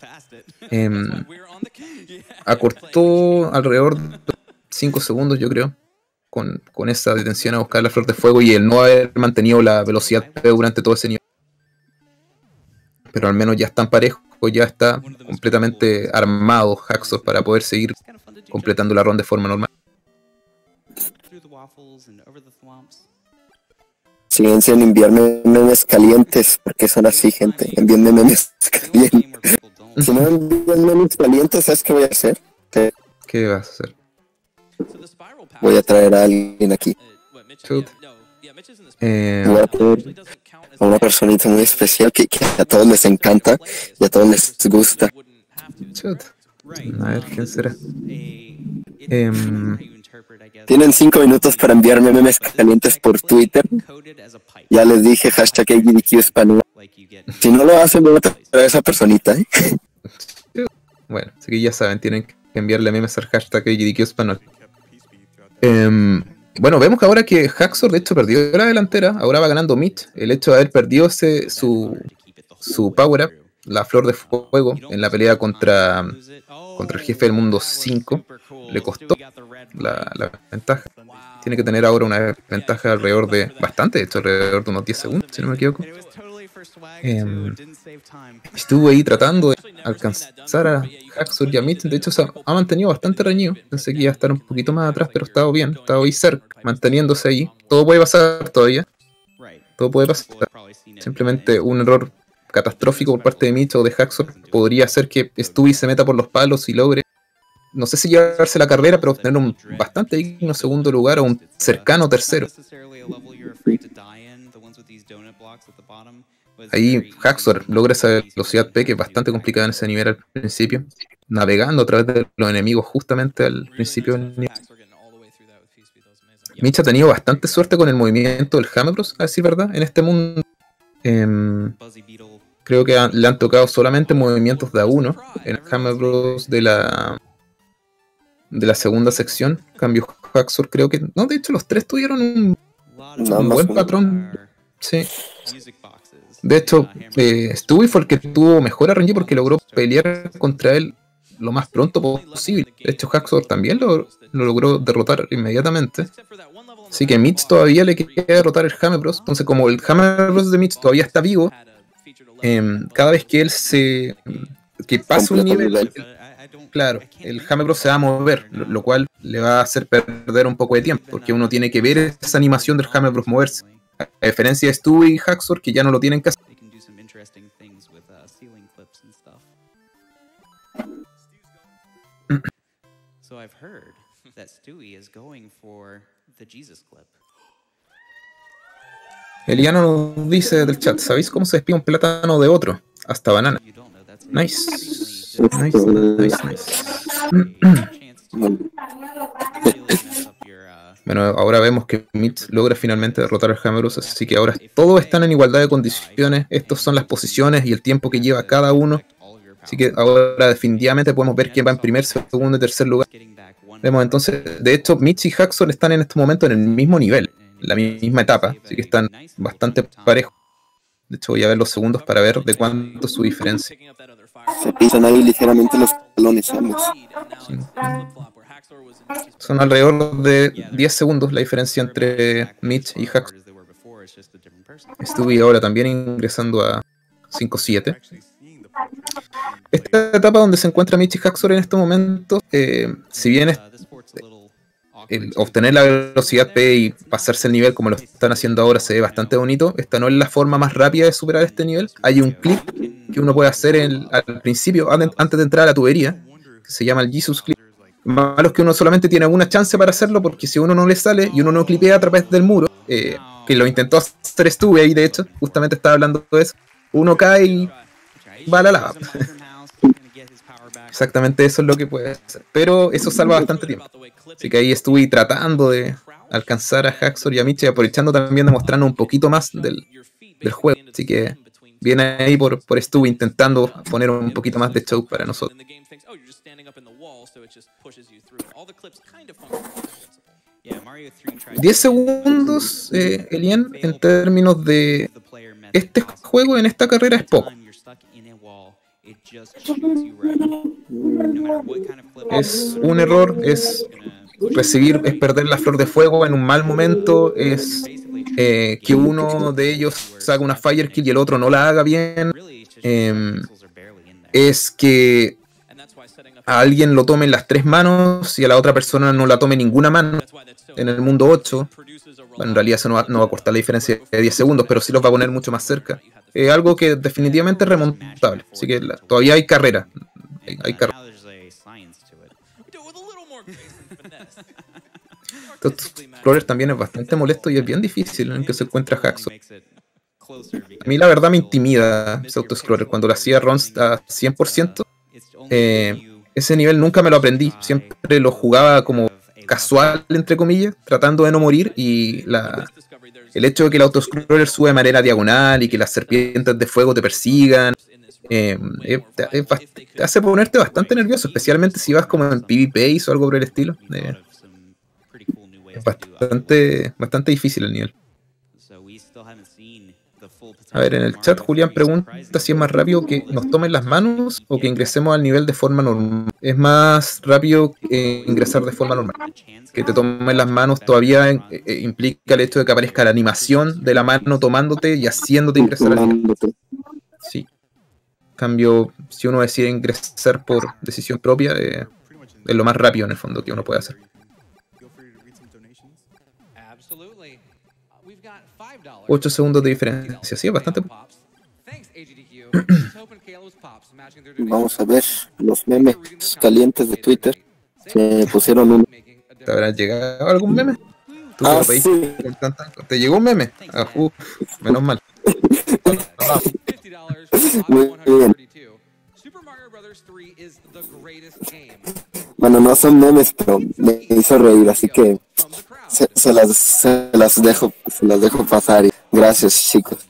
Em, acortó alrededor de 5 segundos, yo creo, con, con esa detención a buscar la flor de fuego y el no haber mantenido la velocidad durante todo ese nivel pero al menos ya están parejos ya está completamente armado Haxor para poder seguir completando la ronda de forma normal. Silencio en enviarme memes calientes, porque son así, gente. Envíenme memes calientes. Si no envían memes calientes, ¿sabes qué voy a hacer? ¿Qué, vas a hacer? Voy a traer a alguien aquí. Eh, a una personita muy especial que, a todos les encanta y a todos les gusta. A ver, ¿quién será? Em, Tienen cinco minutos para enviarme memes calientes por Twitter. Ya les dije hashtag AGDQ español. Si no lo hacen, voy a traer a esa personita. ¿eh? Bueno, así que ya saben, tienen que enviarle memes al hashtag AGDQ español. Eh, bueno, vemos que ahora que Haxor de hecho perdió la delantera, ahora va ganando Mitch. El hecho de haber perdido ese, su, su power up, la flor de fuego, en la pelea contra, contra el jefe del mundo 5, le costó la, la ventaja. Tiene que tener ahora una ventaja alrededor de, bastante, de hecho, alrededor de unos 10 segundos, si no me equivoco. Em, estuvo ahí tratando de alcanzar a Haxor y a Mitch. De hecho, se ha, mantenido bastante reñido. Pensé que iba a estar un poquito más atrás, pero ha estado bien. Ha estado ahí cerca, manteniéndose ahí. Todo puede pasar todavía. Todo puede pasar. Simplemente un error catastrófico por parte de Mitch o de Haxor podría hacer que Stewie se meta por los palos y logre. No sé si llevarse la carrera, pero obtener un bastante digno segundo lugar o un cercano tercero. Ahí Haxor logra esa velocidad P que es bastante complicada en ese nivel al principio, navegando a través de los enemigos justamente al principio del nivel. Mitch ha tenido bastante suerte con el movimiento del Hammer Bros, a decir verdad, en este mundo. Em, creo que han- le han tocado solamente movimientos de a uno en el Hammer Bros de la de la segunda sección. Cambio Haxor, creo que. No, de hecho, los tres tuvieron un. Buen patrón. Sí. De hecho, eh, Stewie fue el que tuvo mejor RNG porque logró pelear contra él lo más pronto posible. De hecho, Haxor también lo, lo logró derrotar inmediatamente. Así que Mitch todavía le queda derrotar el Hammer Bros. Entonces, como el Hammer Bros de Mitch todavía está vivo, em, cada vez que él se. que pasa un nivel, Claro, el believe Hammer Bros se va a mover, lo, lo cual le va a hacer perder un poco de tiempo, porque uno tiene que ver esa animación del Hammer Bros moverse. A diferencia de Stewie y Haxor, que ya no lo tienen que hacer. They can do some interesting things with uh, ceiling clips and stuff. so I've heard that Stewie is going for the Jesus clip. Eliano nos dice del chat, ¿sabéis cómo se despide un plátano de otro? Hasta banana. Nice. Nice, nice, nice. Bueno, ahora vemos que Mitch logra finalmente derrotar al Hammer Bros, así que ahora todos están en igualdad de condiciones. Estas son las posiciones y el tiempo que lleva cada uno. Así que ahora definitivamente podemos ver quién va en primer, segundo y tercer lugar. Vemos entonces, de hecho, Mitch y Haxor están en este momento en el mismo nivel, la misma etapa, así que están bastante parejos. De hecho, voy a ver los segundos para ver de cuánto su diferencia. se pisan ahí ligeramente los talones ambos. Son alrededor de 10 segundos la diferencia entre Mitch y Haxor. Estuve ahora también ingresando a 5-7. Esta etapa donde se encuentra Mitch y Haxor en este momento, eh, si bien obtener la velocidad P y pasarse el nivel como lo están haciendo ahora se ve bastante bonito. Esta no es la forma más rápida de superar este nivel. Hay un clip que uno puede hacer al principio, an- antes de entrar a la tubería, que se llama el Jesus Clip. Lo malo es que uno solamente tiene una chance para hacerlo porque si uno no le sale y uno no clipea a través del muro, eh, que lo intentó hacer estuve ahí de hecho, justamente estaba hablando de eso, uno cae y va a la lava. Exactamente eso es lo que puede hacer. Pero eso salva bastante tiempo. Así que ahí estuve tratando de alcanzar a Haxor y a Mitch y aprovechando también de mostrarnos un poquito más del, juego. Así que viene ahí por, por intentando poner un poquito más de show para nosotros. 10 segundos, eh, Elian, en términos de este juego en esta carrera es poco. Es un error, es recibir, es perder la flor de fuego en un mal momento, es eh, que uno de ellos haga una fire kill y el otro no la haga bien, em, es que a alguien lo tome en las tres manos y a la otra persona no la tome ninguna mano en el mundo 8. Bueno, en realidad eso no va, no va a cortar la diferencia de 10 segundos, pero sí los va a poner mucho más cerca. Eh, algo que definitivamente es remontable. Así que la- todavía hay carrera. Hay, hay carrera. Estos Explorer también es bastante molesto y es bien difícil en que se encuentra Haxo. A mí la verdad me intimida ese Auto-Scroller. Cuando lo hacía Ronst a 100%, eh, ese nivel nunca me lo aprendí. Siempre lo jugaba como casual, entre comillas, tratando de no morir. Y la, el hecho de que el Auto-Scroller sube de manera diagonal y que las serpientes de fuego te persigan, eh, te hace ponerte bastante nervioso, especialmente si vas como en PvP o algo por el estilo. Eh, es bastante, bastante difícil el nivel. A ver, en el chat Julián pregunta si es más rápido que nos tomen las manos o que ingresemos al nivel de forma normal. Es más rápido eh, ingresar de forma normal. Que te tomen las manos todavía eh, eh, implica el hecho de que aparezca la animación de la mano tomándote y haciéndote ingresar al nivel. Sí. Cambio, si uno decide ingresar por decisión propia, eh, es lo más rápido en el fondo que uno puede hacer. 8 segundos de diferencia, sí, es bastante. Vamos a ver los memes calientes de Twitter. Se pusieron un. ¿Te habrá llegado algún meme? ¿Tú te Ah, sí. ¿Te llegó un meme? Ah, menos mal. Muy bien. Bueno, no son memes, pero me hizo reír, así que se, se las, se las dejo, se las dejo pasar. y Gracias, chicos.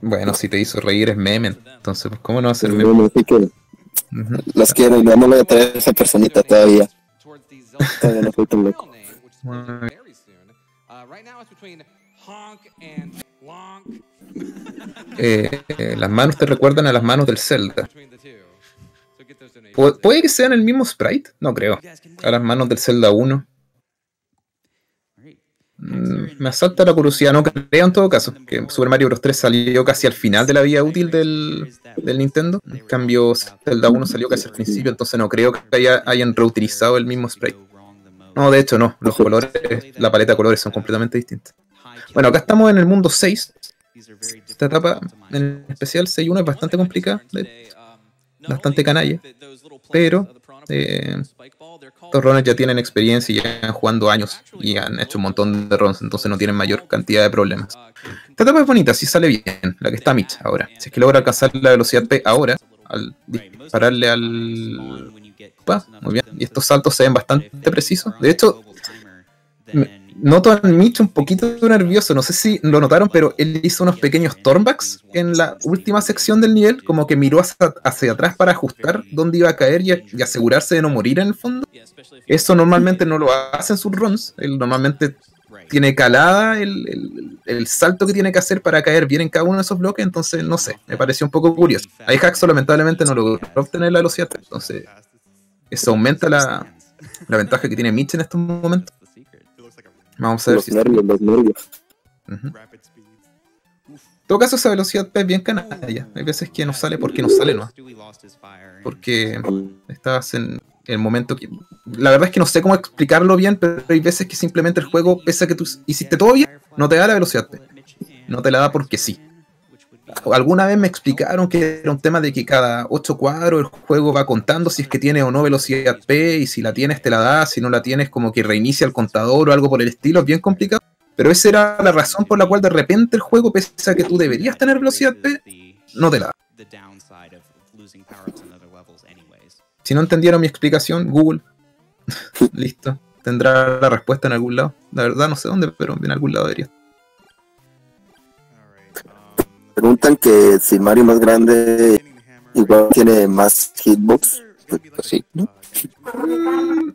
Bueno, si te hizo reír es meme, entonces, pues, ¿cómo no hacer meme? Bueno, que las quiero y no me voy a traer esa personita todavía. Todavía no soy tan loco. Eh, eh, las manos te recuerdan a las manos del Zelda. Pu- ¿Puede que sean el mismo sprite? No creo. A las manos del Zelda 1. Mm, me asalta la curiosidad, no creo en todo caso, que Super Mario Bros. 3 salió casi al final de la vida útil del, Nintendo. En cambio, Zelda 1 salió casi al principio, entonces no creo que haya- hayan reutilizado el mismo sprite. No, de hecho no, los colores, la paleta de colores son completamente distintas. Bueno, acá estamos en el mundo 6. Esta etapa, en especial 6.1, es bastante complicada, bastante canalla, pero eh, estos runners ya tienen experiencia y ya han jugando años y han hecho un montón de runs, entonces no tienen mayor cantidad de problemas. Esta etapa es bonita, si sale bien, la que está Mitch ahora. Si es que logra alcanzar la velocidad P ahora, al dispararle al... Muy bien. Y estos saltos se ven bastante precisos. De hecho, me- noto a Mitch un poquito nervioso, no sé si lo notaron, pero él hizo unos pequeños turnbacks en la última sección del nivel, como que miró hacia, hacia atrás para ajustar dónde iba a caer y, asegurarse de no morir en el fondo. Eso normalmente no lo hace en sus runs, él normalmente tiene calada el, el- el salto que tiene que hacer para caer bien en cada uno de esos bloques, entonces no sé, me pareció un poco curioso. Ahí Haxo lamentablemente no logró obtener la velocidad, entonces eso aumenta la, la ventaja que tiene Mitch en estos momentos. Vamos a ver Los si... nervios, los nervios. Ujú. En todo caso, esa velocidad es bien canalla. Hay veces que no sale porque no sale, ¿no? Porque estás en el momento que... La verdad es que no sé cómo explicarlo bien, pero hay veces que simplemente el juego, pese a que tú hiciste todo bien, no te da la velocidad P. No te la da porque sí. Alguna vez me explicaron que era un tema de que cada 8 cuadros el juego va contando si es que tiene o no velocidad P y si la tienes te la da, si no la tienes como que reinicia el contador o algo por el estilo, es bien complicado. Pero esa era la razón por la cual de repente el juego, pese a que tú deberías tener velocidad P, no te la da. Si no entendieron mi explicación, Google, listo, tendrá la respuesta en algún lado. La verdad no sé dónde, pero en algún lado debería. Preguntan que si Mario más grande igual tiene más hitbox. Pues sí, ¿no?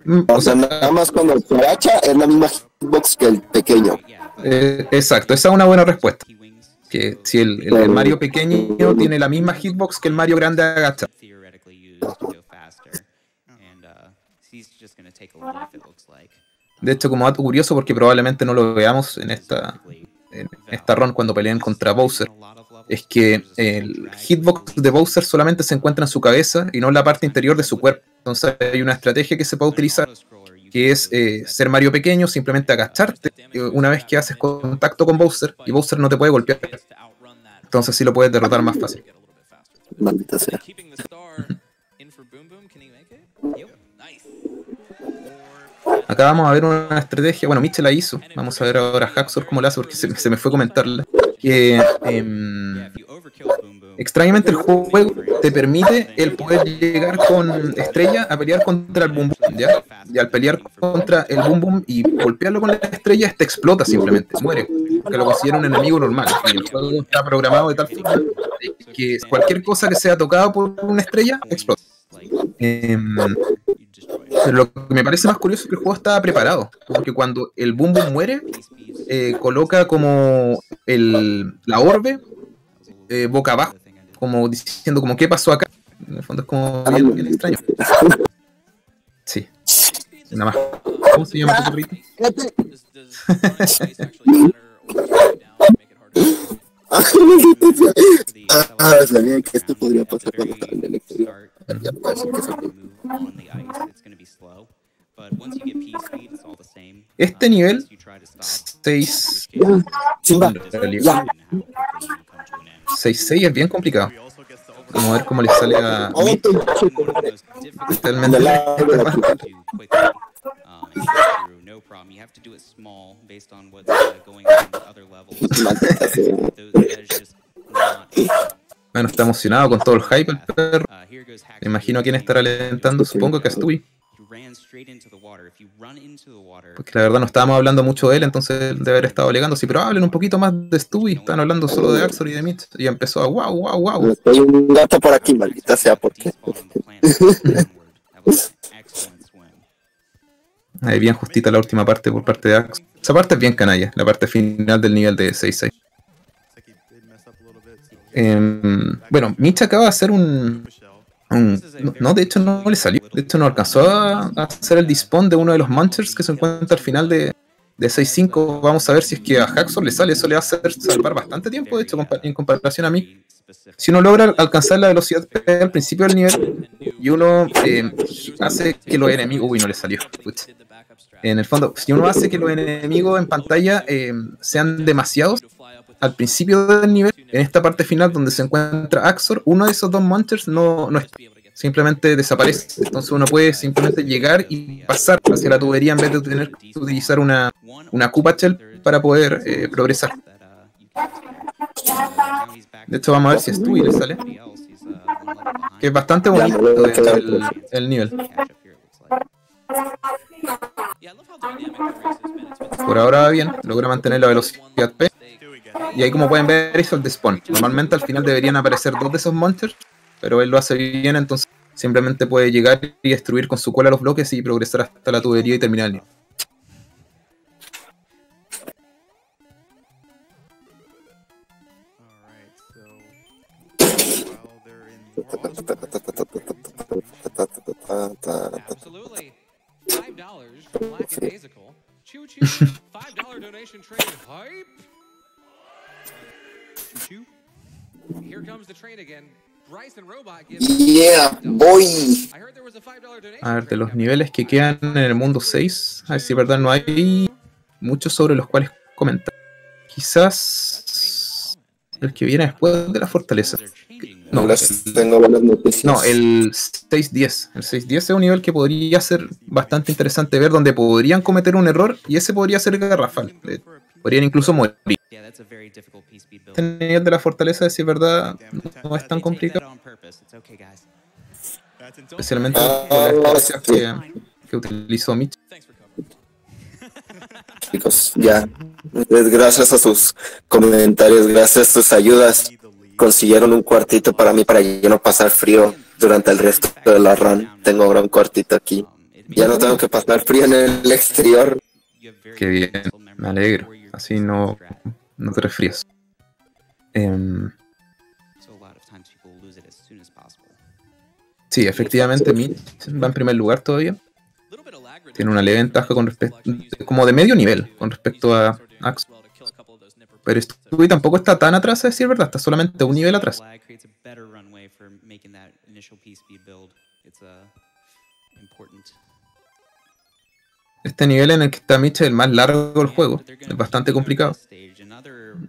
Mm, O sea, nada más cuando se agacha es la misma hitbox que el pequeño. Eh, exacto, esa es una buena respuesta. Que si el, el- el Mario pequeño tiene la misma hitbox que el Mario grande agacha. De hecho, como dato curioso, porque probablemente no lo veamos en esta, en esta run cuando peleen contra Bowser, es que el hitbox de Bowser solamente se encuentra en su cabeza y no en la parte interior de su cuerpo. Entonces hay una estrategia que se puede utilizar, que es eh, ser Mario pequeño, simplemente agacharte eh, una vez que haces contacto con Bowser y Bowser no te puede golpear. Entonces sí lo puedes derrotar más fácil. Maldita sea. Acá vamos a ver una estrategia. Bueno, Mitchell la hizo. Vamos a ver ahora Haxor cómo la hace, porque se, se me fue comentarla. Que em, extrañamente el juego te permite el poder llegar con estrella a pelear contra el Boom Boom, ¿ya? Y al pelear contra el Boom Boom y golpearlo con la estrella, este explota simplemente, muere. Que lo considera un enemigo normal. Y el juego está programado de tal forma que cualquier cosa que sea tocado por una estrella, explota. Em, pero lo que me parece más curioso es que el juego estaba preparado, porque cuando el Boom Boom muere, eh, coloca como el, la orbe eh, boca abajo, como diciendo como qué pasó acá. En el fondo es como bien, bien extraño. Sí, nada más. ¿Cómo se llama tu perrito? Ah, sabía que esto podría pasar cuando estaba en el exterior. Ya decir que. Este nivel 6 Simba, ya. 6 es bien complicado. Vamos a ver cómo le sale a Mitch. estoy chico. Realmente De la- de la- No problem. You have to do it small based on what's going on in the other levels. Maldita sea. Those- that is just not- Bueno, está emocionado con todo el hype el perro. Uh, Me imagino a quién estará alentando. Supongo que a Stewie. Porque la verdad no estábamos hablando mucho de él, entonces debe haber estado alegando. Sí, pero hablen un poquito más de y están hablando solo de Axor y de Mitch. Y empezó a wow, wow, wow. Hay un gato por aquí, maldita sea, ¿por qué? spawn the plant downward. That was an excellent swim. Ahí bien justita la última parte por parte de Axor. Esa parte es bien canalla, la parte final del nivel de 6-6. Em, bueno, Mitch acaba de hacer un, no, de hecho no le salió. De hecho no alcanzó a, hacer el dispon de uno de los Munchers que se encuentra al final de, de 6-5. Vamos a ver si es que a Haxor le sale. Eso le va a hacer salvar bastante tiempo, de hecho, en comparación a mí. Si uno logra alcanzar la velocidad al principio del nivel y uno eh, hace que los enemigos... Uy, no le salió. En el fondo, si uno hace que los enemigos en pantalla eh, sean demasiados al principio del nivel, en esta parte final donde se encuentra Axor, uno de esos dos monsters no, no está. Simplemente desaparece. Entonces uno puede simplemente llegar y pasar hacia la tubería en vez de tener que utilizar una, una Koopa Shell para poder eh, progresar. De hecho, vamos a ver si Stewie le sale. Que es bastante bonito el, el nivel. Por ahora va bien, logra mantener la velocidad P. Y ahí como pueden ver hizo el despawn. Normalmente al final deberían aparecer dos de esos monsters, pero él lo hace bien, entonces simplemente puede llegar y destruir con su cola los bloques y progresar hasta la tubería y terminar el nivel. Absolutely. Five dollars from Lackadaisical. Choo choo. Five dollar donation trade hype. Choo choo. Here comes the train again. Yeah, boy. A ver, de los niveles que quedan en el mundo 6, a ver si verdad no hay muchos sobre los cuales comentar. Quizás el que viene después de la fortaleza. No, No les tengo buenas noticias. No, el 610. El 610 es un nivel que podría ser bastante interesante ver, donde podrían cometer un error y ese podría ser garrafal. Eh, Podrían incluso morir. Este nivel de la fortaleza, si es verdad, no es tan complicado, especialmente por las estrategias que, que utilizó Mitch. chicos, ya. Gracias a sus comentarios, gracias a sus ayudas, consiguieron un cuartito para mí para yo no pasar frío durante el resto de la run. Tengo ahora un cuartito aquí. Ya no tengo que pasar frío en el exterior. Qué bien, me alegro. Así no, no te resfrías. Em, sí, efectivamente, Mitch va en primer lugar todavía. Tiene una leve ventaja con respecto, como de medio nivel con respecto a Axe. Pero Stewie tampoco está tan atrás, a decir verdad, está solamente un nivel atrás. Important. Este nivel en el que está Mitch es el más largo del juego. Es bastante complicado.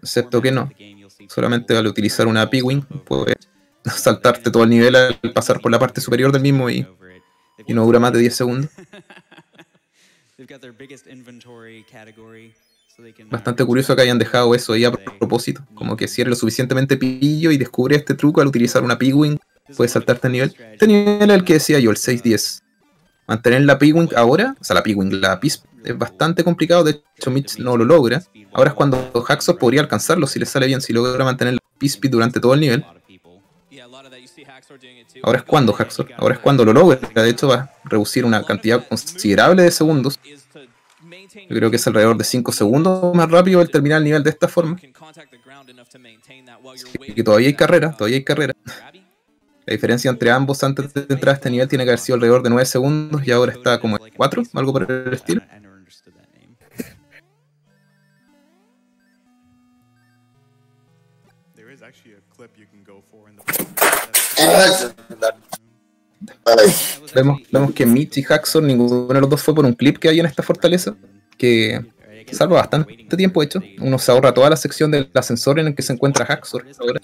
Excepto que no. Solamente al utilizar una P-Wing puedes saltarte todo el nivel al pasar por la parte superior del mismo y, y no dura más de 10 segundos. Bastante curioso que hayan dejado eso ahí a propósito. Como que si eres lo suficientemente pillo y descubres este truco al utilizar una P-Wing, puedes saltarte el nivel. Este nivel es el que decía yo, el 6-10. Mantener la P-Wing ahora, o sea, la P-Wing, la PISP, es bastante complicado. De hecho, Mitch no lo logra. Ahora es cuando Haxor podría alcanzarlo si le sale bien, si logra mantener la P-Speed durante todo el nivel. Ahora es cuando Haxor, ahora es cuando lo logra. De hecho, va a reducir una cantidad considerable de segundos. Yo creo que es alrededor de 5 segundos más rápido el terminar el nivel de esta forma. Así que todavía hay carrera, todavía hay carrera. La diferencia entre ambos antes de entrar a este nivel tiene que haber sido alrededor de 9 segundos y ahora está como en 4, algo por el estilo. Vemos, vemos que Mitch y Haxor, ninguno de los dos fue por un clip que hay en esta fortaleza, que salva bastante tiempo hecho. Uno se ahorra toda la sección del ascensor en el que se encuentra Haxor ahora.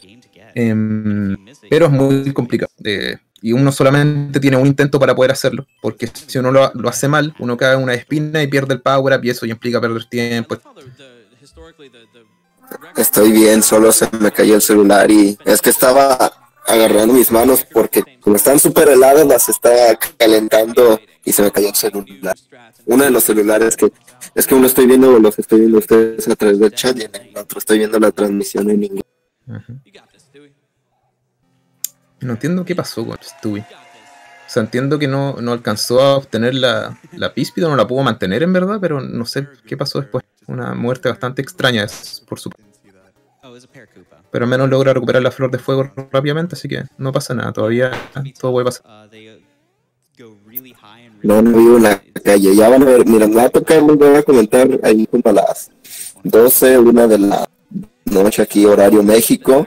Em, pero es muy complicado. eh, y uno solamente tiene un intento para poder hacerlo. Porque si uno lo, hace mal, uno cae en una espina y pierde el power up y eso ya implica perder tiempo. Estoy bien, solo se me cayó el celular y es que estaba agarrando mis manos porque como están súper heladas las estaba calentando y se me cayó el celular. Uno de los celulares que es que uno estoy viendo, los estoy viendo ustedes a través del chat y en el otro estoy viendo la transmisión en inglés. No entiendo qué pasó con Stewie. O sea, entiendo que no, no alcanzó a obtener la, la píspida, no la pudo mantener en verdad, pero no sé qué pasó después. Una muerte bastante extraña, es- por supuesto. Oh. Pero al menos logra recuperar la flor de fuego rápidamente, así que no pasa nada. Todavía todo puede pasar. Uh, uh, No, no vivo la calle. Ya van a ver, mira, me va a tocar, les voy a comentar ahí como a las 12, una de la noche aquí, horario México.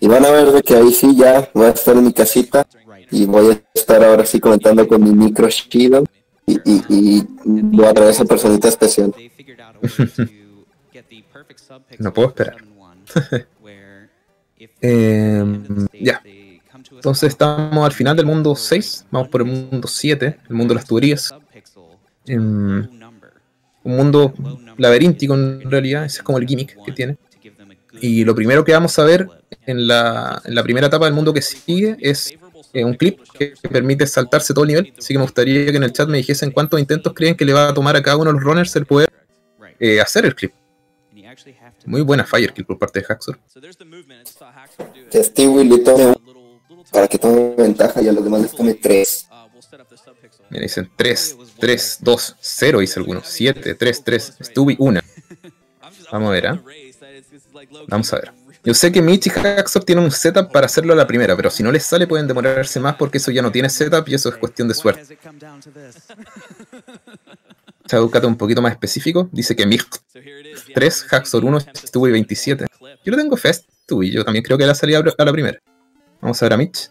Y van a ver de que ahí sí ya voy a estar en mi casita y voy a estar ahora sí comentando con mi micro chido y, y, y voy a traer a esa personita especial. They figured out a way to get the perfect subpixel No puedo esperar. 7-1, where if they end of the stage, ya. Entonces estamos al final del mundo 6, vamos por el mundo 7, el mundo de las tuberías un mundo laberíntico en realidad, ese es como el gimmick que tiene. Y lo primero que vamos a ver en la, primera etapa del mundo que sigue es eh, un clip que permite saltarse todo el nivel. Así que me gustaría que en el chat me dijesen cuántos intentos creen que le va a tomar a cada uno de los runners el poder eh, hacer el clip. Muy buena fire kill por parte de Haxor. Testigo y le para que tome ventaja y a los demás les tome 3. Me dicen 3, 3, 2, 0, dice alguno. 7, 3, 3, Stubby 1. Vamos a ver, ¿ah? ¿eh? Vamos a ver. Yo sé que Michi Hackstop tiene un setup para hacerlo a la primera, pero si no les sale pueden demorarse más porque eso ya no tiene setup y eso es cuestión de suerte. Chaducato un poquito más específico, dice que Mig 3, Hackstop 1, Stubby 27. Yo lo tengo Fest, y yo también creo que la salida a la primera. Vamos a ver a Mitch.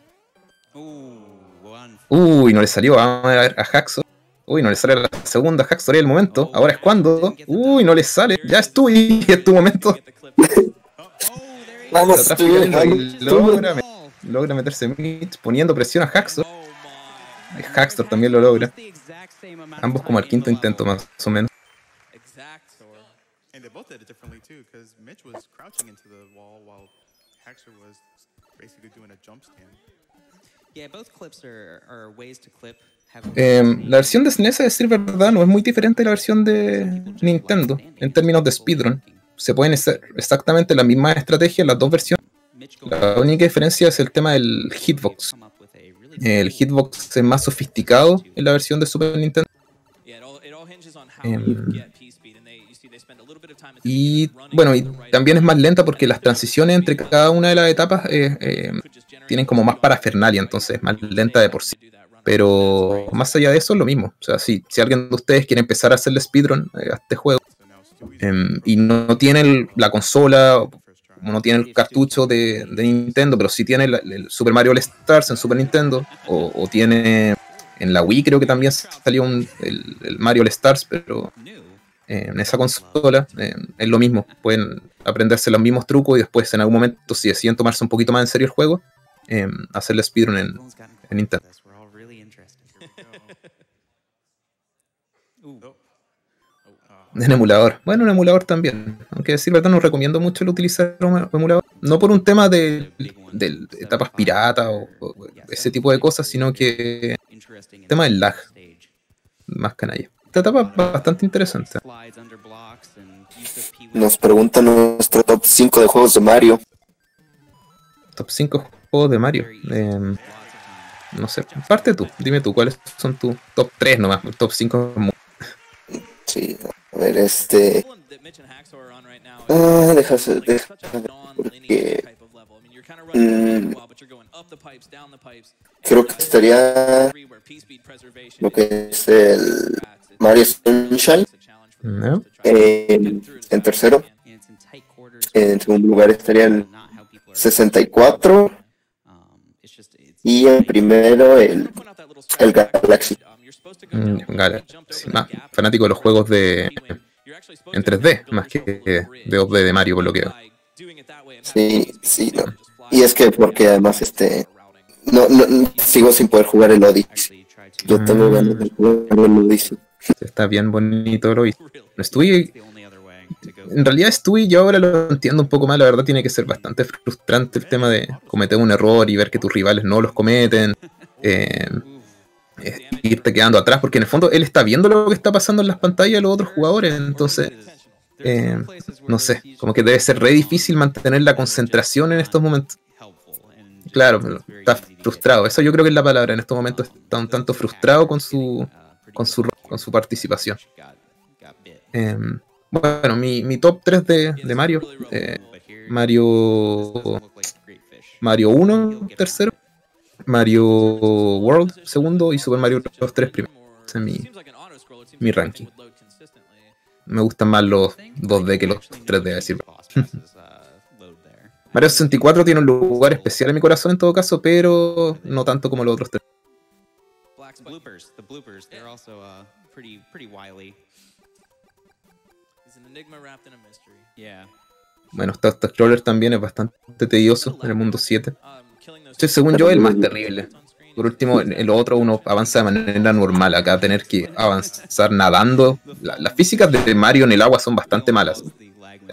Uy, no le salió. Vamos a ver a Haxor. Uy, no le sale a la segunda. Haxor es el momento. Ahora es cuando. Uy, no le sale. Ya es Stewie. Es tu momento. Vamos, y Stewie. logra, logra meterse Mitch poniendo presión a Haxor. Haxor también lo logra. Ambos como al quinto intento más o menos. And they both did it differently too, because Mitch was crouching into the wall while Haxor was basically doing a jump stand. Yeah, both clips are, are ways to clip. Have la versión de SNES, a decir verdad, no es muy diferente a la versión de Nintendo en términos de speedrun. Se pueden hacer exactamente la misma estrategia en las dos versiones. La única diferencia es el tema del hitbox. El hitbox es más sofisticado en la versión de Super Nintendo. Y bueno, y también es más lenta porque las transiciones entre cada una de las etapas eh, eh, tienen como más parafernalia, entonces es más lenta de por sí. Pero más allá de eso es lo mismo. O sea, si, si alguien de ustedes quiere empezar a hacerle speedrun eh, a este juego em, y no tiene la consola, no tiene el cartucho de, Nintendo, pero sí tiene el, Super Mario All Stars en Super Nintendo, o, tiene en la Wii creo que también salió el Mario All Stars, pero eh, en esa consola eh, es lo mismo. Pueden aprenderse los mismos trucos y después en algún momento, si deciden tomarse un poquito más en serio el juego, eh, hacerle speedrun en, en Nintendo. We're all really interested. Oh, En emulador. Bueno, un emulador también. Aunque decir verdad no recomiendo mucho el utilizar un emulador. No por un tema de, de etapas pirata o, o ese tipo de cosas, sino que in tema del lag. más canalla. Esta etapa es bastante interesante. Nos pregunta nuestro top 5 de juegos de Mario. Top 5 juegos de Mario. Em, no sé, parte tú, dime tú, ¿cuáles son tus top 3 nomás? Top 5 es muy- Sí, a ver, este. Ah, a non-linear porque Mm. creo que estaría lo que es el Mario Sunshine. ¿no? En, en tercero, en segundo lugar estaría el Not how people are- 64 Um, it's just- it's- y en primero el, el Galaxy. Mm, Galaxy, más fanático de los juegos de en 3D, más que de 2D de Mario, por lo que veo. Sí, sí, no. Y es que porque además este no, no, sigo sin poder jugar el Odyssey. Yo tengo Mm. ganas de jugar el Odyssey. Está bien bonito lo hice. No estuve en realidad Stewie yo ahora lo entiendo un poco más, la verdad tiene que ser bastante frustrante el tema de cometer un error y ver que tus rivales no los cometen, eh, eh, irte quedando atrás, porque en el fondo él está viendo lo que está pasando en las pantallas de los otros jugadores, entonces, eh, no sé, como que debe ser re difícil mantener la concentración en estos momentos. Claro, está frustrado, eso yo creo que es la palabra, en estos momentos está un tanto frustrado con su, con su, con su participación. Em, bueno, mi, mi top 3 de, de Mario. eh, Mario. Mario 1, tercero. Mario World, segundo. Y Super Mario Bros. 3, primero. Ese es mi, mi ranking. Me gustan más los 2D que los 3D, a decir. Mario 64 tiene un lugar especial en mi corazón en todo caso, pero no tanto como los otros tres. Bueno, Star Scroller también es bastante tedioso en el mundo 7. Um, killing those Este, según yo, el más terrible. Por último, en el otro uno avanza de manera normal. Acá tener que avanzar nadando. La- las físicas de Mario en el agua son bastante malas.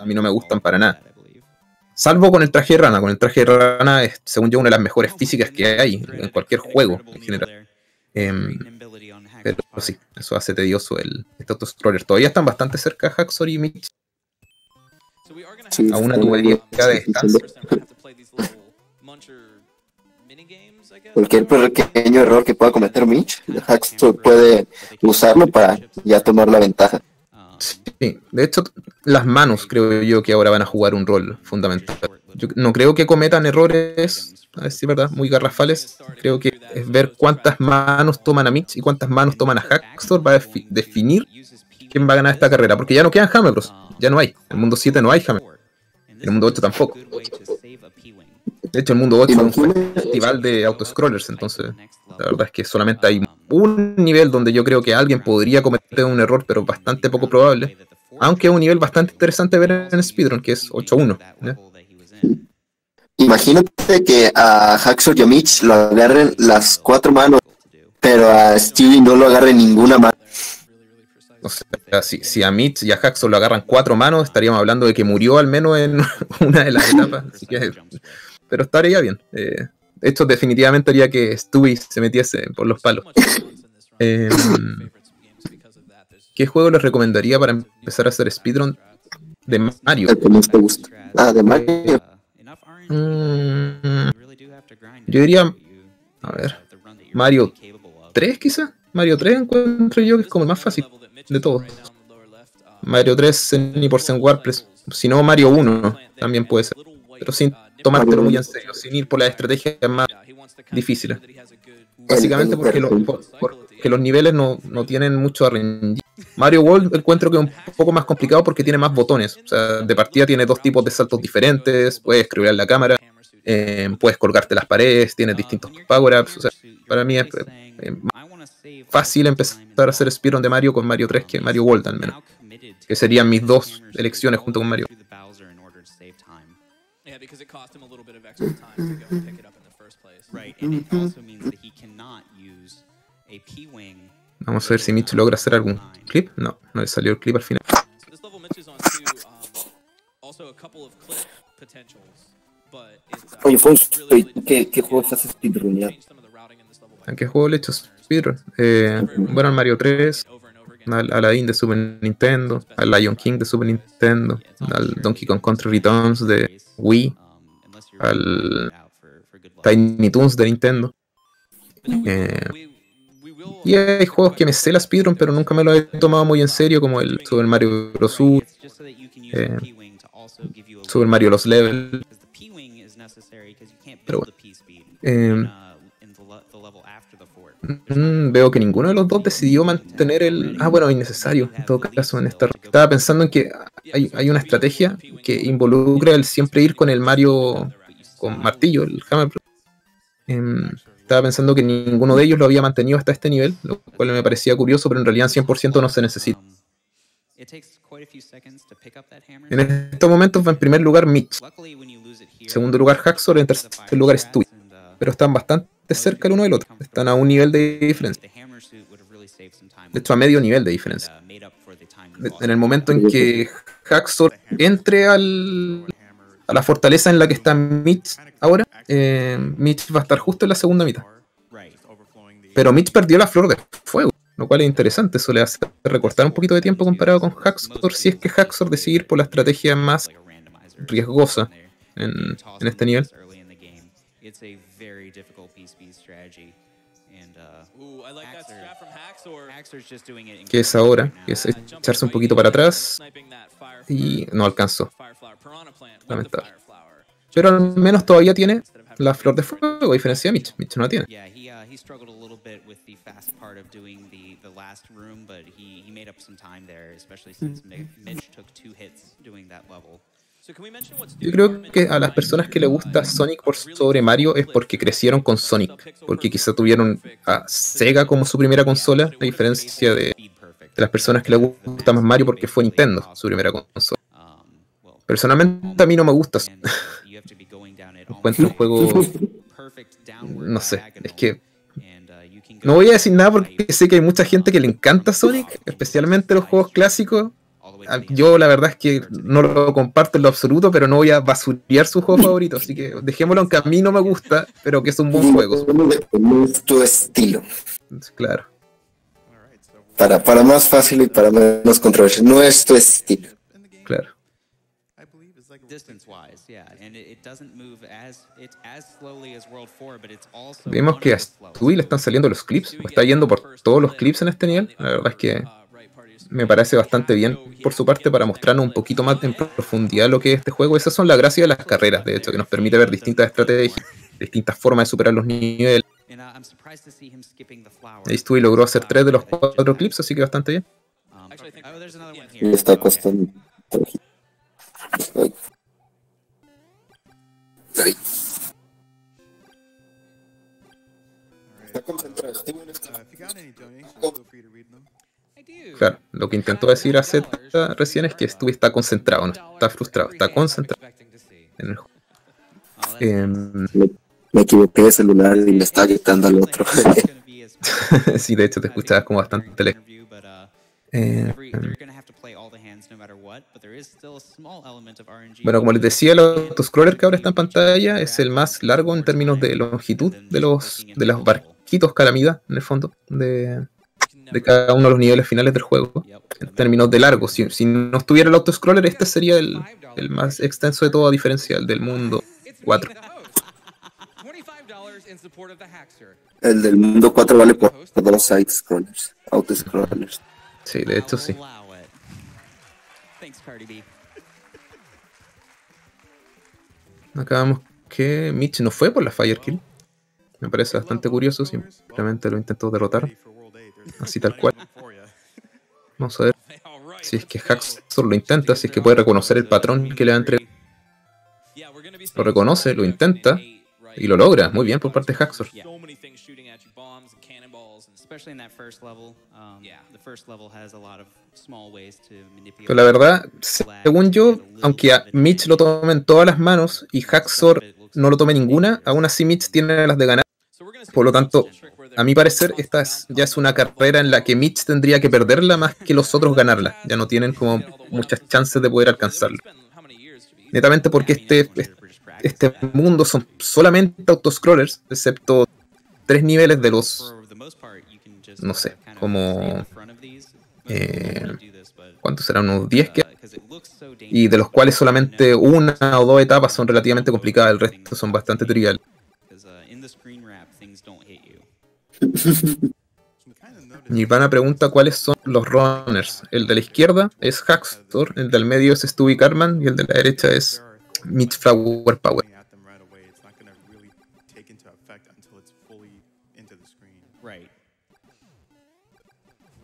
A mí no me gustan para nada. Salvo con el traje de rana. Con el traje de rana es, según yo, una de las mejores físicas que hay en cualquier juego en general. Em, pero sí, eso hace tedioso el este Scroller. Todavía están bastante cerca Haxor y Mitch. Sí, A una tubería de distancia. Cualquier pequeño error que pueda cometer Mitch, Hacksaw puede usarlo para ya tomar la ventaja. Sí, de hecho, las manos creo yo que ahora van a jugar un rol fundamental. Yo no creo que cometan errores, a verdad, muy garrafales. Creo que es ver cuántas manos toman a Mitch y cuántas manos toman a Haxor va a defi- definir quién va a ganar esta carrera. Porque ya no quedan Hammer Bros. Ya no hay. En el mundo 7 no hay Hammer. En el mundo 8 tampoco. De hecho, el mundo 8 es un festival de autoscrollers, entonces la verdad es que solamente hay un nivel donde yo creo que alguien podría cometer un error, pero bastante poco probable. Aunque es un nivel bastante interesante ver en Speedrun, que es 8-1. ¿ya? Imagínate que a Hacksaw y a Mitch lo agarren las cuatro manos, pero a Stewie no lo agarre ninguna mano. O sea, si, si a Mitch y a Haxor lo agarran cuatro manos, estaríamos hablando de que murió al menos en una de las etapas. Así que, pero estaría bien. Eh, esto definitivamente haría que Stewie se metiese por los palos. Eh, ¿Qué juego les recomendaría para empezar a hacer speedrun de Mario? El que más te gusta. Ah, de Mario. Mm, yo diría, a ver, Mario 3 quizá. Mario 3 encuentro yo que es como el más fácil de todos. Mario 3 ni por ser Warpress. Si no, Mario 1 también puede ser. Pero sin tomártelo muy en serio, sin ir por las estrategias más difíciles. Básicamente porque, lo- por- porque los niveles no, no tienen mucho a rendir. Mario World encuentro que es un poco más complicado porque tiene más botones. O sea, de partida tiene dos tipos de saltos diferentes, puedes escribir la cámara, eh, puedes colgarte las paredes, tienes distintos power-ups. O sea, para mí es eh, más fácil empezar a hacer speedrun de Mario con Mario 3 que Mario World al menos. Que serían mis dos elecciones junto con Mario. It cost him a little bit of extra time to go and pick it up in the first place. Right, and it also means that he cannot use a P-Wing. Vamos a ver si Mitch logra hacer algún clip. No, no le salió el clip al final. So this level Mitch is on too. Um, also a couple of clip potentials, but it's uh, Oye, Fons, really, oye, ¿qué, qué juego estás speedruneando? ¿A qué juego le he hecho speedrun? Eh, bueno, al Mario 3, Over and over again. al Aladdin de Super Nintendo, al Lion King de Super Nintendo, al Donkey Kong Country Returns de Wii, al Tiny Toons de Nintendo. Eh, y hay juegos que me sé la speedrun, pero nunca me lo he tomado muy en serio, como el Super Mario Bros. U, eh, Super Mario Los Level. Pero bueno. Eh, Mm, veo que ninguno de los dos decidió mantener el. Ah, bueno, innecesario. En todo caso, en esta. Estaba pensando en que hay, hay una estrategia que involucra el siempre ir con el Mario con martillo, el Hammer. Em, estaba pensando que ninguno de ellos lo había mantenido hasta este nivel, lo cual me parecía curioso, pero en realidad en 100% no se necesita. En estos momentos va en primer lugar Mitch, en segundo lugar Haxor, en tercer lugar Stewie, pero están bastante cerca el uno del otro, están a un nivel de diferencia, de hecho a medio nivel de diferencia. En el momento en que Haxor entre al, a la fortaleza en la que está Mitch ahora, eh, Mitch va a estar justo en la segunda mitad. Pero Mitch perdió la flor de fuego, lo cual es interesante. Eso le hace recortar un poquito de tiempo comparado con Haxor, si es que Haxor decide ir por la estrategia más riesgosa en, en este nivel. Que es ahora, que es echarse un poquito para atrás y no alcanzó. Lamentable. Pero al menos todavía tiene la flor de fuego, a diferencia de Mitch. Mitch no la tiene. Yeah, he he struggled a little bit with the fast part of doing the the last room, but he he made up some time there, especially since Mi- Mitch took two hits doing that level. So can we mention what's Yo creo que a las personas que les gusta Sonic por sobre Mario es porque crecieron con Sonic, porque quizá tuvieron a Sega como su primera consola, a diferencia de. De las personas que les gusta más Mario porque fue Nintendo su primera consola. Personalmente a mí no me gusta, encuentro un juego, no sé, es que no voy a decir nada porque sé que hay mucha gente que le encanta Sonic, especialmente los juegos clásicos. Yo la verdad es que no lo comparto en lo absoluto, pero no voy a basurear su juego favorito, así que dejémoslo aunque a mí no me gusta, pero que es un buen juego. Tu estilo. Claro. Para, para más fácil y para menos controversia. No es tu estilo. Claro. I believe is like a distance wise, yeah, and it, it doesn't move as it's as slowly as World 4, but it's also Vemos que a. Stewie le están saliendo los clips, o está yendo por todos los clips en este nivel. La verdad es que me parece bastante bien por su parte para mostrarnos un poquito más en profundidad lo que es este juego. Esas son la gracia de las carreras, de hecho, que nos permite ver distintas estrategias, distintas formas de superar los niveles. Uh, I'm surprised to see him skipping the flower. Ahí Stewie logró hacer tres de los cuatro clips, así que bastante bien. Um, oh, here. está costando. Ay. Ay. Está concentrado. Steven Uh. Claro, lo que intentó decir a Z recién es que Stewie está concentrado, no está frustrado, está concentrado en el juego. Em, Me, me equivoqué de celular y le está gritando al otro. Sí, de hecho te escuchabas como bastante lejos. uh, Eh, every- they're gonna have to play all the hands no matter what, but there is still a small element of RNG. Bueno, como les decía, el autoscroller que ahora está en pantalla es el más largo en términos de longitud de los de los barquitos calamidad, en el fondo, de, de cada uno de los niveles finales del juego. En términos de largo, si, si no estuviera el autoscroller, este sería el, el más extenso de todo, a diferencia del del mundo 4. $25 in support of the Haxer. El del mundo 4 vale por dos side scrollers, auto scrollers. Sí, de hecho sí. Vemos que Mitch no fue por la Fire Kill. Me parece bastante curioso, simplemente lo intentó derrotar. Ready for World 8. There's Así tal cual. Vamos a ver si es que Haxor lo intenta, si es que puede reconocer el patrón que le va a entregar. Lo reconoce, lo intenta y lo logra. Muy bien por parte de Haxor. Um. Pero la verdad, según yo, aunque a Mitch lo tome en todas las manos y Haxor no lo tome ninguna, aún así Mitch tiene las de ganar. Por lo tanto, a mi parecer, esta es- ya es una carrera en la que Mitch tendría que perderla más que los otros ganarla. Ya no tienen como muchas chances de poder alcanzarlo. Netamente porque este, este mundo son solamente autoscrollers, excepto tres niveles de los... No uh, sé, como, eh, ¿Cuántos serán? Unos 10 que... uh, so Y de los cuales solamente una o dos etapas son relativamente complicadas, el resto son bastante triviales. Because uh, in the screen wrap, things don't hit you. You can kind of notice Nirvana pregunta cuáles son los runners. El de la izquierda es Haxor, el del medio es Stewie Carman y el de la derecha es Mitch Flower Power. looking at them right away. It's not going to really take into effect until it's fully into the screen. Right.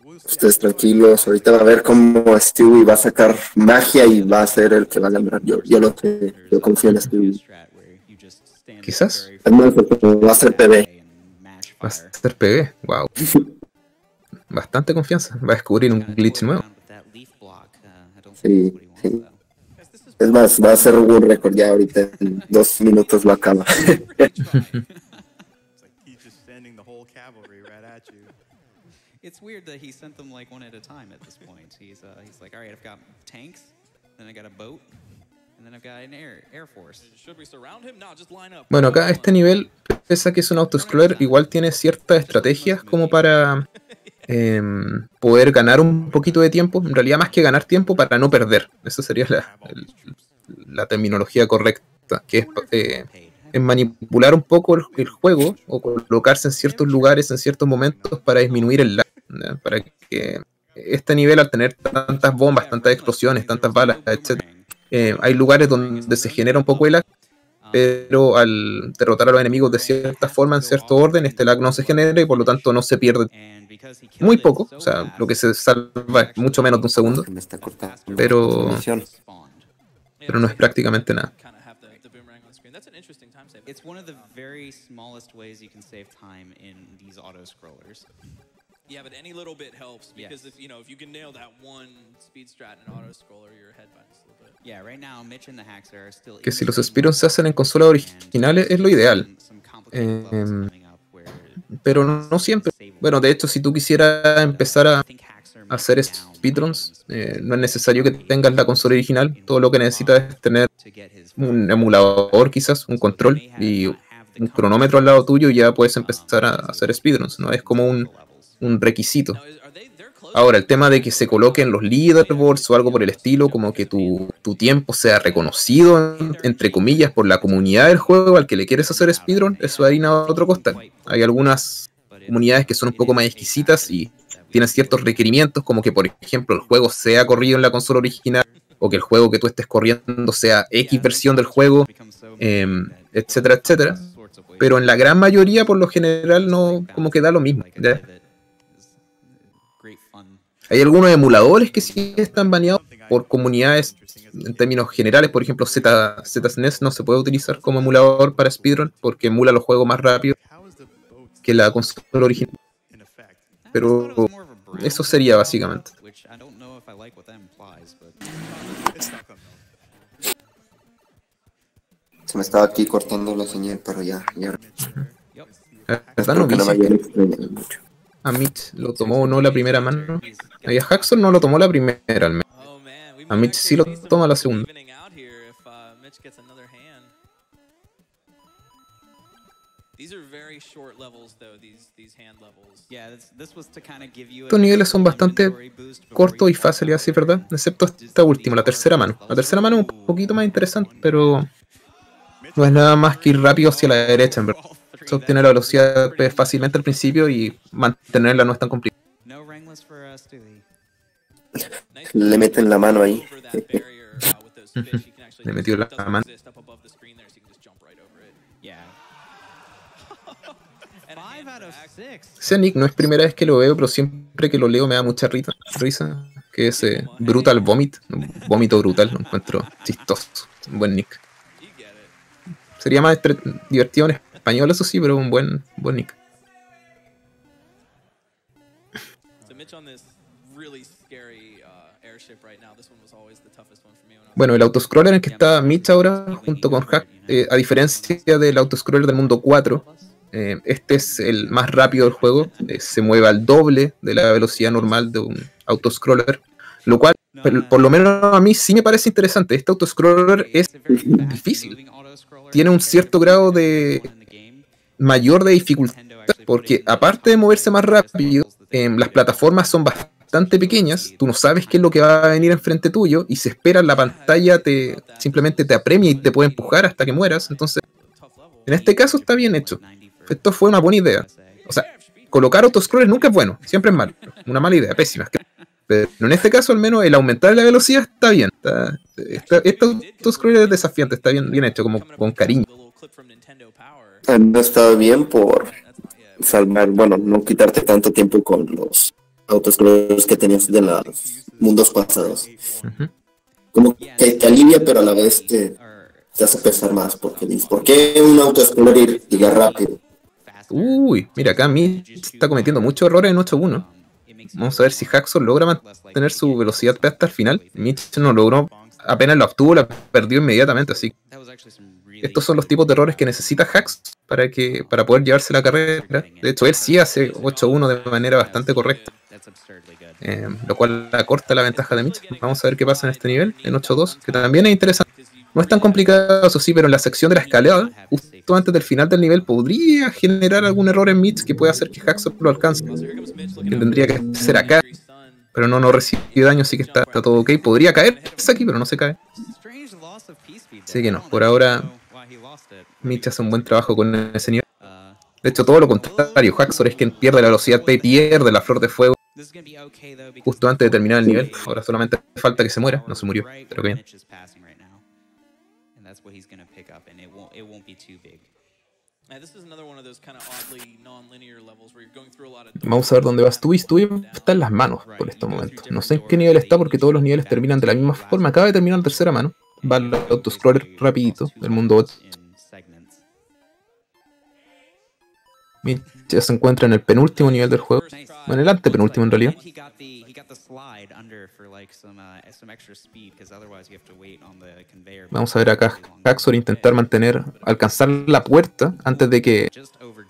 We'll see. Ustedes tranquilos, ahorita va a ver cómo Stewie va a sacar magia y va a ser el que va a ganar. Yo, yo lo sé, yo confío en Stewie. Quizás. va a ser PB. Va a ser PB, wow. Bastante confianza. Va a descubrir un glitch nuevo. Uh, Sí, sí. Es más, va a ser un récord ya ahorita. En dos minutos lo acaba. It's weird that he sent them like one at a time at this point. He's uh, he's like, all right, I've got tanks, then I got a boat, and then I've got an air air force. Should we surround him? No, just line up. Bueno, acá este nivel, pese a que es un autoscroller, igual tiene ciertas estrategias como para em, poder ganar un poquito de tiempo. En realidad, más que ganar tiempo, para no perder. Esa sería la, el- terminología correcta, que es eh, en manipular un poco el, el juego o colocarse en ciertos lugares en ciertos momentos para disminuir el lag. Para que este nivel, al tener tantas bombas, tantas explosiones, tantas balas, etc., eh, hay lugares donde se genera un poco de lag, pero al derrotar a los enemigos de cierta forma, en cierto orden, este lag no se genera y por lo tanto no se pierde muy poco. O sea, lo que se salva es mucho menos de un segundo. Pero- pero no es prácticamente nada. It's one of the very smallest ways you can save time in these auto scrollers. Yeah, but any little bit helps because Yes. if you know if you can nail that one speed strat in an auto scroller, your head a little bit. Yeah, right now Mitch and the Haxer are still Que si los speedruns se hacen en consolas originales es lo ideal, where pero no, no siempre. Bueno, de hecho, si tú quisieras empezar a hacer speedruns, eh, no es necesario que tengas la consola original. Todo lo que necesitas es tener un emulador, quizás, un control y un cronómetro al lado tuyo y ya puedes empezar a hacer speedruns. No es como un, un requisito. Ahora, el tema de que se coloquen los leaderboards o algo por el estilo, como que tu, tu tiempo sea reconocido, en- entre comillas, por la comunidad del juego al que le quieres hacer speedrun, eso es harina a otro costal. Hay algunas comunidades que son un poco más exquisitas y tienen ciertos requerimientos, como que, por ejemplo, el juego sea corrido en la consola original o que el juego que tú estés corriendo sea X versión del juego, em, etcétera, etcétera. Pero en la gran mayoría, por lo general, no como que da lo mismo. ¿ya? Hay algunos emuladores que sí están baneados por comunidades en términos generales. Por ejemplo, Z, ZSNES no se puede utilizar como emulador para speedrun porque emula los juegos más rápido que la consola original. Pero eso sería básicamente. Se me estaba aquí cortando la señal, pero ya, ya. Verdad no no me mucho. A Mitch lo tomó o no la primera mano. Y a Haxon no lo tomó la primera al menos. Oh A Mitch sí lo toma la segunda. uh, Estos niveles son bastante cortos y fáciles, así, ¿verdad? Excepto esta última, la tercera mano. La tercera mano es un poquito más interesante, pero no es nada más que ir rápido hacia la derecha, en verdad. Se obtiene la velocidad pues, fácilmente al principio y mantenerla no es tan complicado. Le meten la mano ahí. uh, Le metió la mano. Ese nick no es primera vez que lo veo, pero siempre que lo leo me da mucha risa. risa que es eh, Brutal Vomit. Vómito brutal, lo encuentro chistoso. Un buen nick. Sería más divertido en español, eso sí, pero un buen, buen nick. Bueno, el autoscroller en que está Mitch ahora, junto con Hack, eh, a diferencia del autoscroller del mundo 4, eh, este es el más rápido del juego, eh, se mueve al doble de la velocidad normal de un autoscroller, lo cual, por lo menos a mí sí me parece interesante. Este autoscroller es difícil, tiene un cierto grado de mayor de dificultad, porque aparte de moverse más rápido, em, las plataformas son bastante pequeñas, tú no sabes qué es lo que va a venir enfrente tuyo y se espera la pantalla te simplemente te apremia y te puede empujar hasta que mueras, entonces en este caso está bien hecho. Esto fue una buena idea. O sea, colocar autoscrollers nunca es bueno, siempre es malo, una mala idea, pésima. Pero en este caso al menos el aumentar la velocidad está bien. Está, está- este autoscroller es desafiante, está bien, bien hecho, como con cariño. No estaba bien por salvar, bueno, no quitarte tanto tiempo con los autoscrollers que tenías de los mundos pasados. Como que te alivia, pero a la vez te, te hace pensar más, porque dices, ¿por qué un autoscroller ir- iría rápido? Uy, mira, acá Mitch está cometiendo muchos errores en 8.1. Vamos a ver si Haxon logra mantener su velocidad hasta el final. Mitch no logró, apenas la obtuvo, la perdió inmediatamente, así estos son los tipos de errores que necesita Hax para, que, para poder llevarse la carrera. De hecho, él sí hace 8-1 de manera bastante correcta, eh, lo cual acorta la ventaja de Mitch. Vamos a ver qué pasa en este nivel, en 8-2, que también es interesante. No es tan complicado, eso sí, pero en la sección de la escalada, justo antes del final del nivel, podría generar algún error en Mitch que pueda hacer que Hax lo alcance. Que tendría que ser acá, pero no, no recibe daño, así que está, todo ok. Podría caerse aquí, pero no se cae. Así que no, por ahora Mitch hace un buen trabajo con ese nivel. De hecho, todo lo contrario, Haxor es quien pierde la velocidad P, pierde la flor de fuego justo antes de terminar el nivel. Ahora solamente falta que se muera, no se murió, pero que bien. Vamos a ver dónde va Stewie. Stewie está en las manos por este momento. No sé en qué nivel está porque todos los niveles terminan de la misma forma. Acaba de terminar en tercera mano. Va al autoscroller rapidito del mundo 8. Ya se encuentra en el penúltimo nivel del juego. En el antepenúltimo en realidad. Vamos a ver acá Haxor intentar mantener, alcanzar la puerta antes de que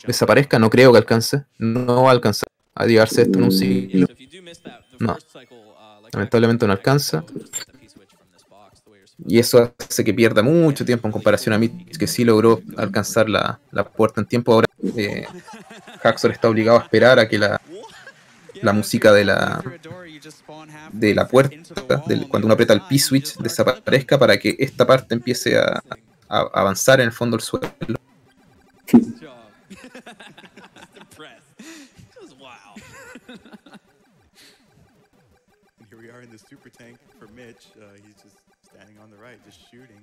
desaparezca. No creo que alcance. No va a alcanzar a llevarse esto en un siglo. No. Lamentablemente no alcanza. Y eso hace que pierda mucho tiempo en comparación a Mitch, que sí logró alcanzar la, la puerta en tiempo. Ahora eh, Haxor está obligado a esperar a que la, la música de la de la puerta, cuando uno aprieta el P-switch, desaparezca para que esta parte empiece a, a avanzar en el fondo del suelo. Here we are in the super tank for Mitch. Uh, he's just standing on the right, just shooting.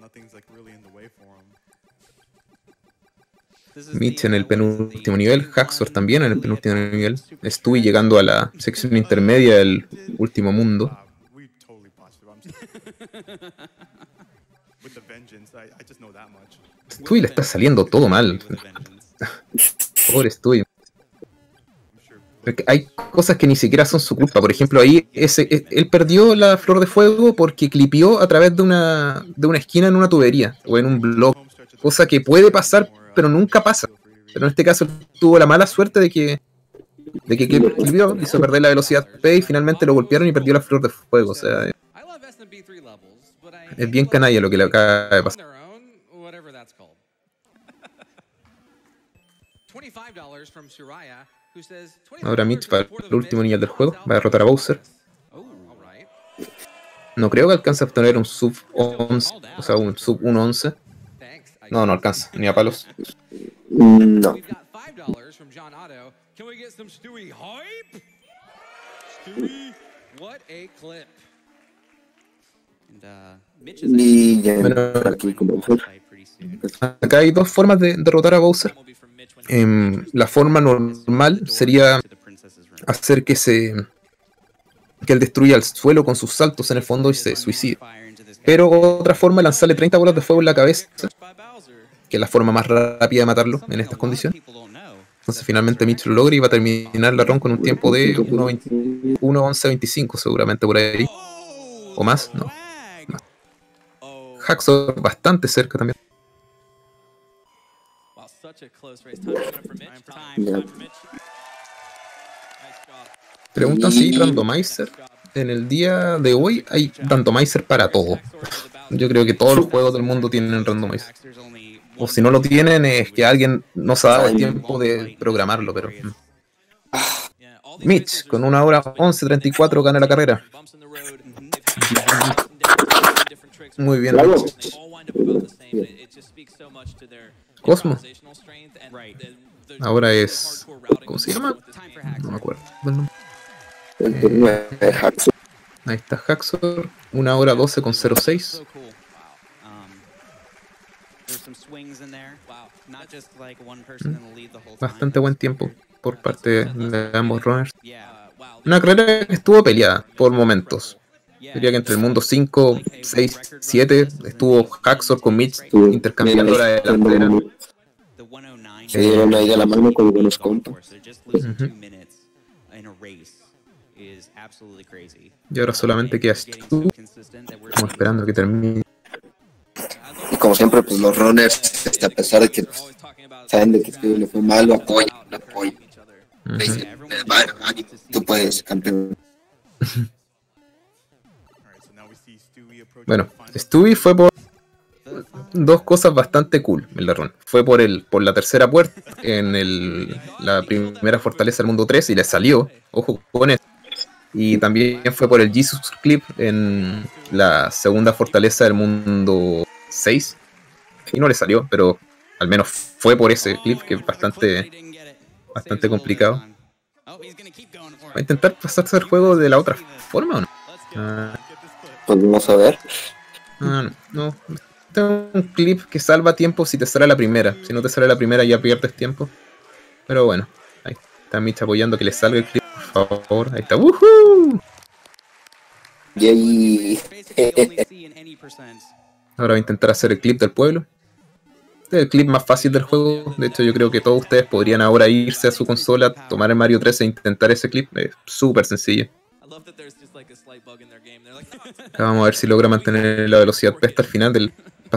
Nothing's like really in the way for him. Mitch en el penúltimo nivel, Haxor también en el penúltimo nivel. Estuve llegando a la sección intermedia del último mundo. Uh. Stewie le está saliendo todo mal. Pobre Stewie. Hay cosas que ni siquiera son su culpa. Por ejemplo, ahí ese, e- él perdió la flor de fuego porque clipió a través de una, de una esquina en una tubería o en un blog. Cosa que puede pasar, pero nunca pasa. Pero en este caso tuvo la mala suerte de que de que clipió, hizo perder la velocidad P y finalmente lo golpearon y perdió la flor de fuego. O sea, I love SMB3 levels, but I es bien canalla lo que le acaba de pasar. their own, whatever that's called. $25 from Shiraya, who says Ahora Mitch para el último nivel del juego, va a derrotar a Bowser. No creo que alcance a obtener un sub 11, o sea, un sub 1-11. Thanks. I No, no alcanza, ni a palos. No. Y ya Bueno, aquí como Bowser. Acá hay dos formas de derrotar a Bowser. Em, la forma normal sería hacer que se que él destruya el suelo con sus saltos en el fondo y se suicide. Pero otra forma es lanzarle 30 bolas de fuego en la cabeza, que es la forma más rápida de matarlo en estas condiciones. Entonces finalmente Mitch lo logra y va a terminar la ron con un tiempo de 1.20 1.11.25 seguramente por ahí. ¿O más? No. Haxor bastante cerca también. Preguntan si randomizer. En el día de hoy hay randomizer para todo. Yo creo que todos los juegos del mundo tienen randomizer. O si no lo tienen es que alguien no se ha dado el tiempo de programarlo, pero... mm. Mitch, con una hora 11.34 gana la carrera. Muy bien, Cosmo. Ahora es... ¿Cómo se llama? No me acuerdo. el turno de Haxor. Ahí está Haxor. Una hora 12 con 06. So cool. Wow. Um, time. Bastante buen tiempo por parte de ambos runners. Una carrera que estuvo peleada por momentos. Diría que entre el mundo 5, 6, 7 estuvo Haxor con Mitch intercambiando la delantera. The 109 Se dieron ahí de la mano con buenos compas. Y ahora solamente queda Getting Stu. so consistent that we're Estamos esperando que termine. Y como siempre, pues los runners, este, a pesar de que pues, saben de que este le fue mal, lo apoyan, lo apoyan. Ujú. Le dicen, "Eh, va, va, tú puedes, campeón. Bueno, Stewie fue por dos cosas bastante cool en la run. Fue por el por la tercera puerta en el, la primera fortaleza del mundo 3 y le salió. Ojo con eso. Y también fue por el Jesus Clip en la segunda fortaleza del mundo 6. Y no le salió, pero al menos fue por ese clip que es bastante, bastante complicado. ¿Va a intentar pasarse el juego de la otra forma o no? Ah, vamos a ver. Ah, no, no. Este es un clip que salva tiempo si te sale la primera. Si no te sale la primera ya pierdes tiempo. Pero bueno, ahí está Mitch apoyando que le salga el clip, por favor. Ahí está. ¡Woohoo! Y ahí, Ahora voy a intentar hacer el clip del pueblo. Este es el clip más fácil del juego. De hecho, yo creo que todos ustedes podrían ahora irse a su consola, tomar el Mario 13 e intentar ese clip. Es súper sencillo. Acá vamos a ver si logra mantener la velocidad pesta al final del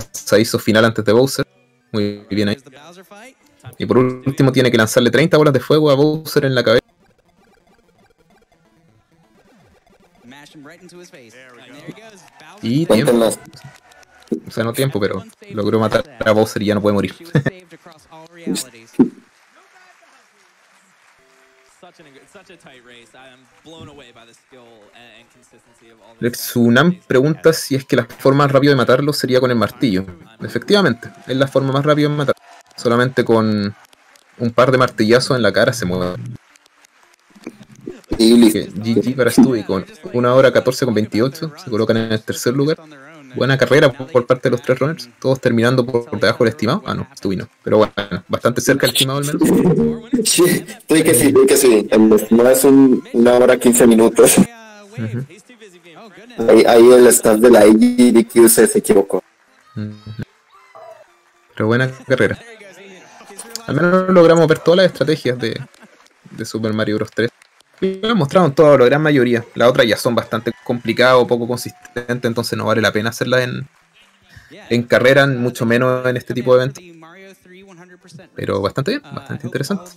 pasadizo final antes de Bowser. Muy bien ahí. Y por último tiene que lanzarle 30 bolas de fuego a Bowser en la cabeza. Y tiempo. O sea, no tiempo, pero logró matar a Bowser y ya no puede morir. Sunam pregunta si es que la forma más rápida de matarlo sería con el martillo. Efectivamente, es la forma más rápida de matar. Solamente con un par de martillazos en la cara se mueve. GG para Stewie con una hora 14 con 28 se colocan en el tercer lugar. Buena carrera por parte de los tres runners, todos terminando por por debajo del estimado. Ah, no, Stewie no. Pero bueno, bastante cerca del estimado al menos. Sí, estoy que sí, estoy que sí. El estimado es un- una hora 15 minutos. Ahí, ahí el staff de la IGDQ se, equivocó. Pero buena carrera. Al menos logramos ver todas las estrategias de, de Super Mario Bros. 3. Lo mostraron todo, la gran mayoría. Las otras ya son bastante complicadas o poco consistentes, entonces no vale la pena hacerlas en, en carrera, mucho menos en este tipo de eventos. Pero bastante bien, bastante interesante.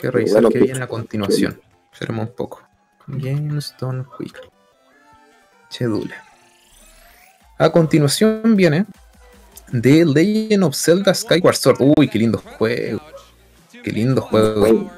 Que revisar pues. viene a continuación. Esperemos un poco. Games Done Quick. Chedula. A continuación viene The Legend of Zelda Skyward Sword. Uy, qué lindo juego. Qué lindo juego.